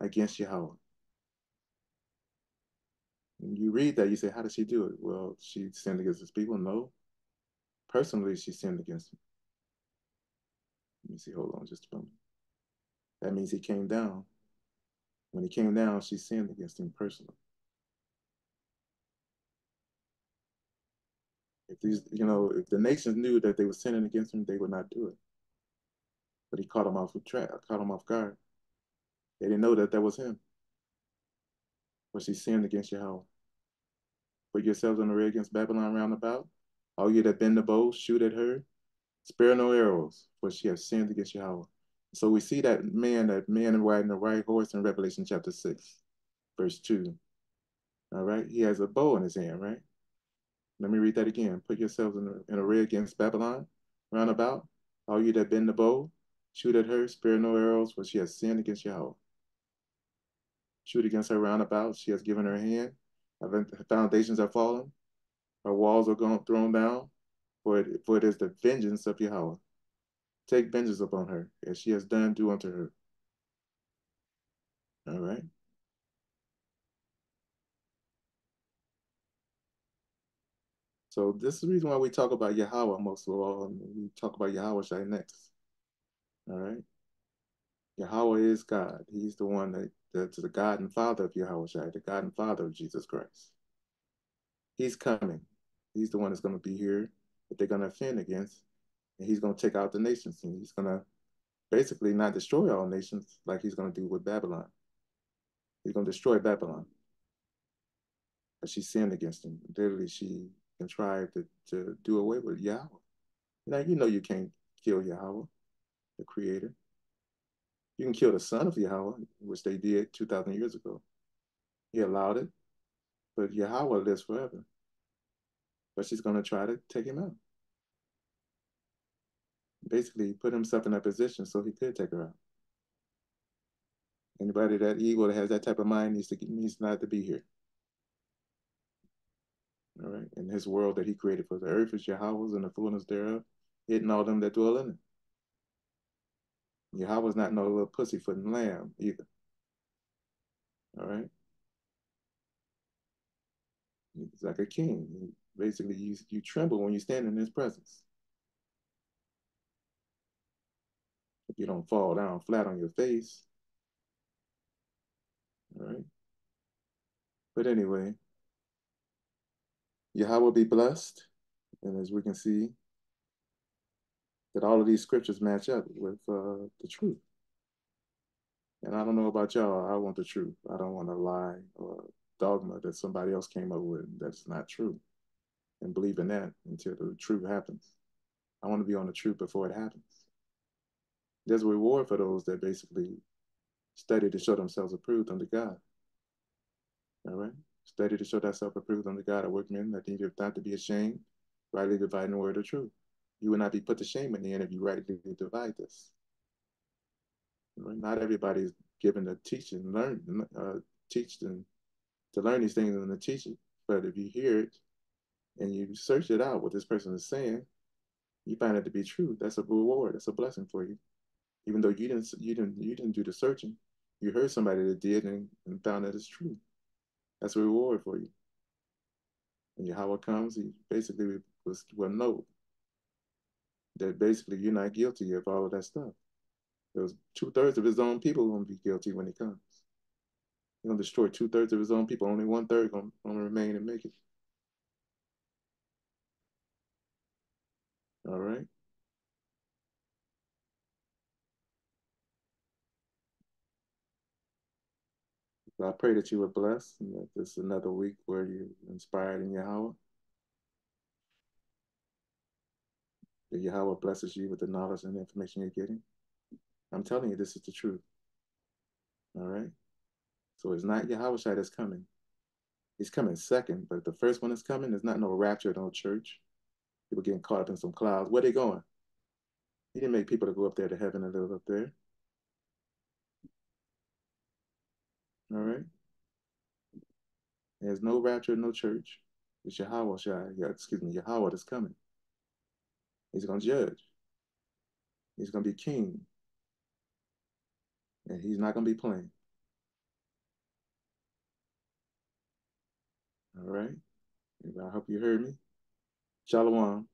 against Yahawah. You read that, you say, how did she do it? Well, she sinned against his people? No. Personally, she sinned against him. Let me see, hold on just a moment. That means he came down. When he came down, she sinned against him personally. If these, you know, if the nations knew that they were sinning against him, they would not do it. But he caught them off track, caught them off guard. They didn't know that that was him. But she sinned against Yahawah. Put yourselves the way against Babylon round about. All you that bend the bow, shoot at her. Spare no arrows, for she has sinned against Yahawah. So we see that man, that man riding the right horse in Revelation chapter 6, verse 2. All right, he has a bow in his hand, right? Let me read that again. Put yourselves in, in array against Babylon, round about. All you that bend the bow, shoot at her, spare no arrows, for she has sinned against Yahawah. Shoot against her round about, she has given her hand. Our foundations are fallen. Her walls are gone, thrown down. For it, for it is the vengeance of Yahawah. Take vengeance upon her, as she has done, do unto her. All right. So this is the reason why we talk about Yahawah most of all, we talk about Yahawashi next. All right. Yahawah is God. He's the one that that's the God and Father of Yahawah the God and Father of Jesus Christ. He's coming. He's the one that's going to be here that they're going to offend against, and he's going to take out the nations, and he's going to basically not destroy all nations like he's going to do with Babylon. He's going to destroy Babylon. But she sinned against him. Literally, she contrived to, to do away with Yahawah. Now, you know you can't kill Yahawah, the creator. You can kill the son of Yahawah, which they did 2,000 years ago. He allowed it, but Yahawah lives forever. But she's going to try to take him out. Basically, put himself in that position so he could take her out. Anybody that evil that has that type of mind needs to needs not to be here. All right. In his world that he created for the earth is Yahawah's and the fullness thereof, hitting all them that dwell in it. Yahawah's not no little pussyfooting lamb either. All right. He's like a king. Basically, you, you tremble when you stand in his presence. If you don't fall down flat on your face. All right. But anyway, Yahawah will be blessed. And as we can see, that all of these scriptures match up with uh, the truth. And I don't know about y'all, I want the truth. I don't want a lie or dogma that somebody else came up with that's not true. And believe in that until the truth happens. I want to be on the truth before it happens. There's a reward for those that basically study to show themselves approved unto God. All right? Study to show thyself approved unto God, a workman that needeth not to be ashamed, rightly dividing the word of truth. You will not be put to shame in the end if you rightly divide this. Not everybody is given to teach and learn, uh, teach them to learn these things and to teach it. But if you hear it and you search it out, what this person is saying, you find it to be true. That's a reward. That's a blessing for you. Even though you didn't, you didn't, you didn't do the searching, you heard somebody that did and, and found that it's true. That's a reward for you. And how it comes, he basically was, will know that basically you're not guilty of all of that stuff. There's two thirds of his own people to be guilty when he comes. He's going to destroy two thirds of his own people. Only one third to gonna remain and make it. All right. I pray that you were blessed and that this is another week where you're inspired in Yahawah. That Yahawah blesses you with the knowledge and the information you're getting. I'm telling you, this is the truth. All right. So it's not Yahawah that's coming. He's coming second, but the first one is coming. There's not no rapture, no church. People getting caught up in some clouds. Where they going? He didn't make people to go up there to heaven and live up there. All right. There's no rapture, no church. It's Yahawashi. Yeah, excuse me, Yahawah is coming. He's going to judge. He's going to be king. And he's not going to be playing. All right. I hope you heard me. Shalom.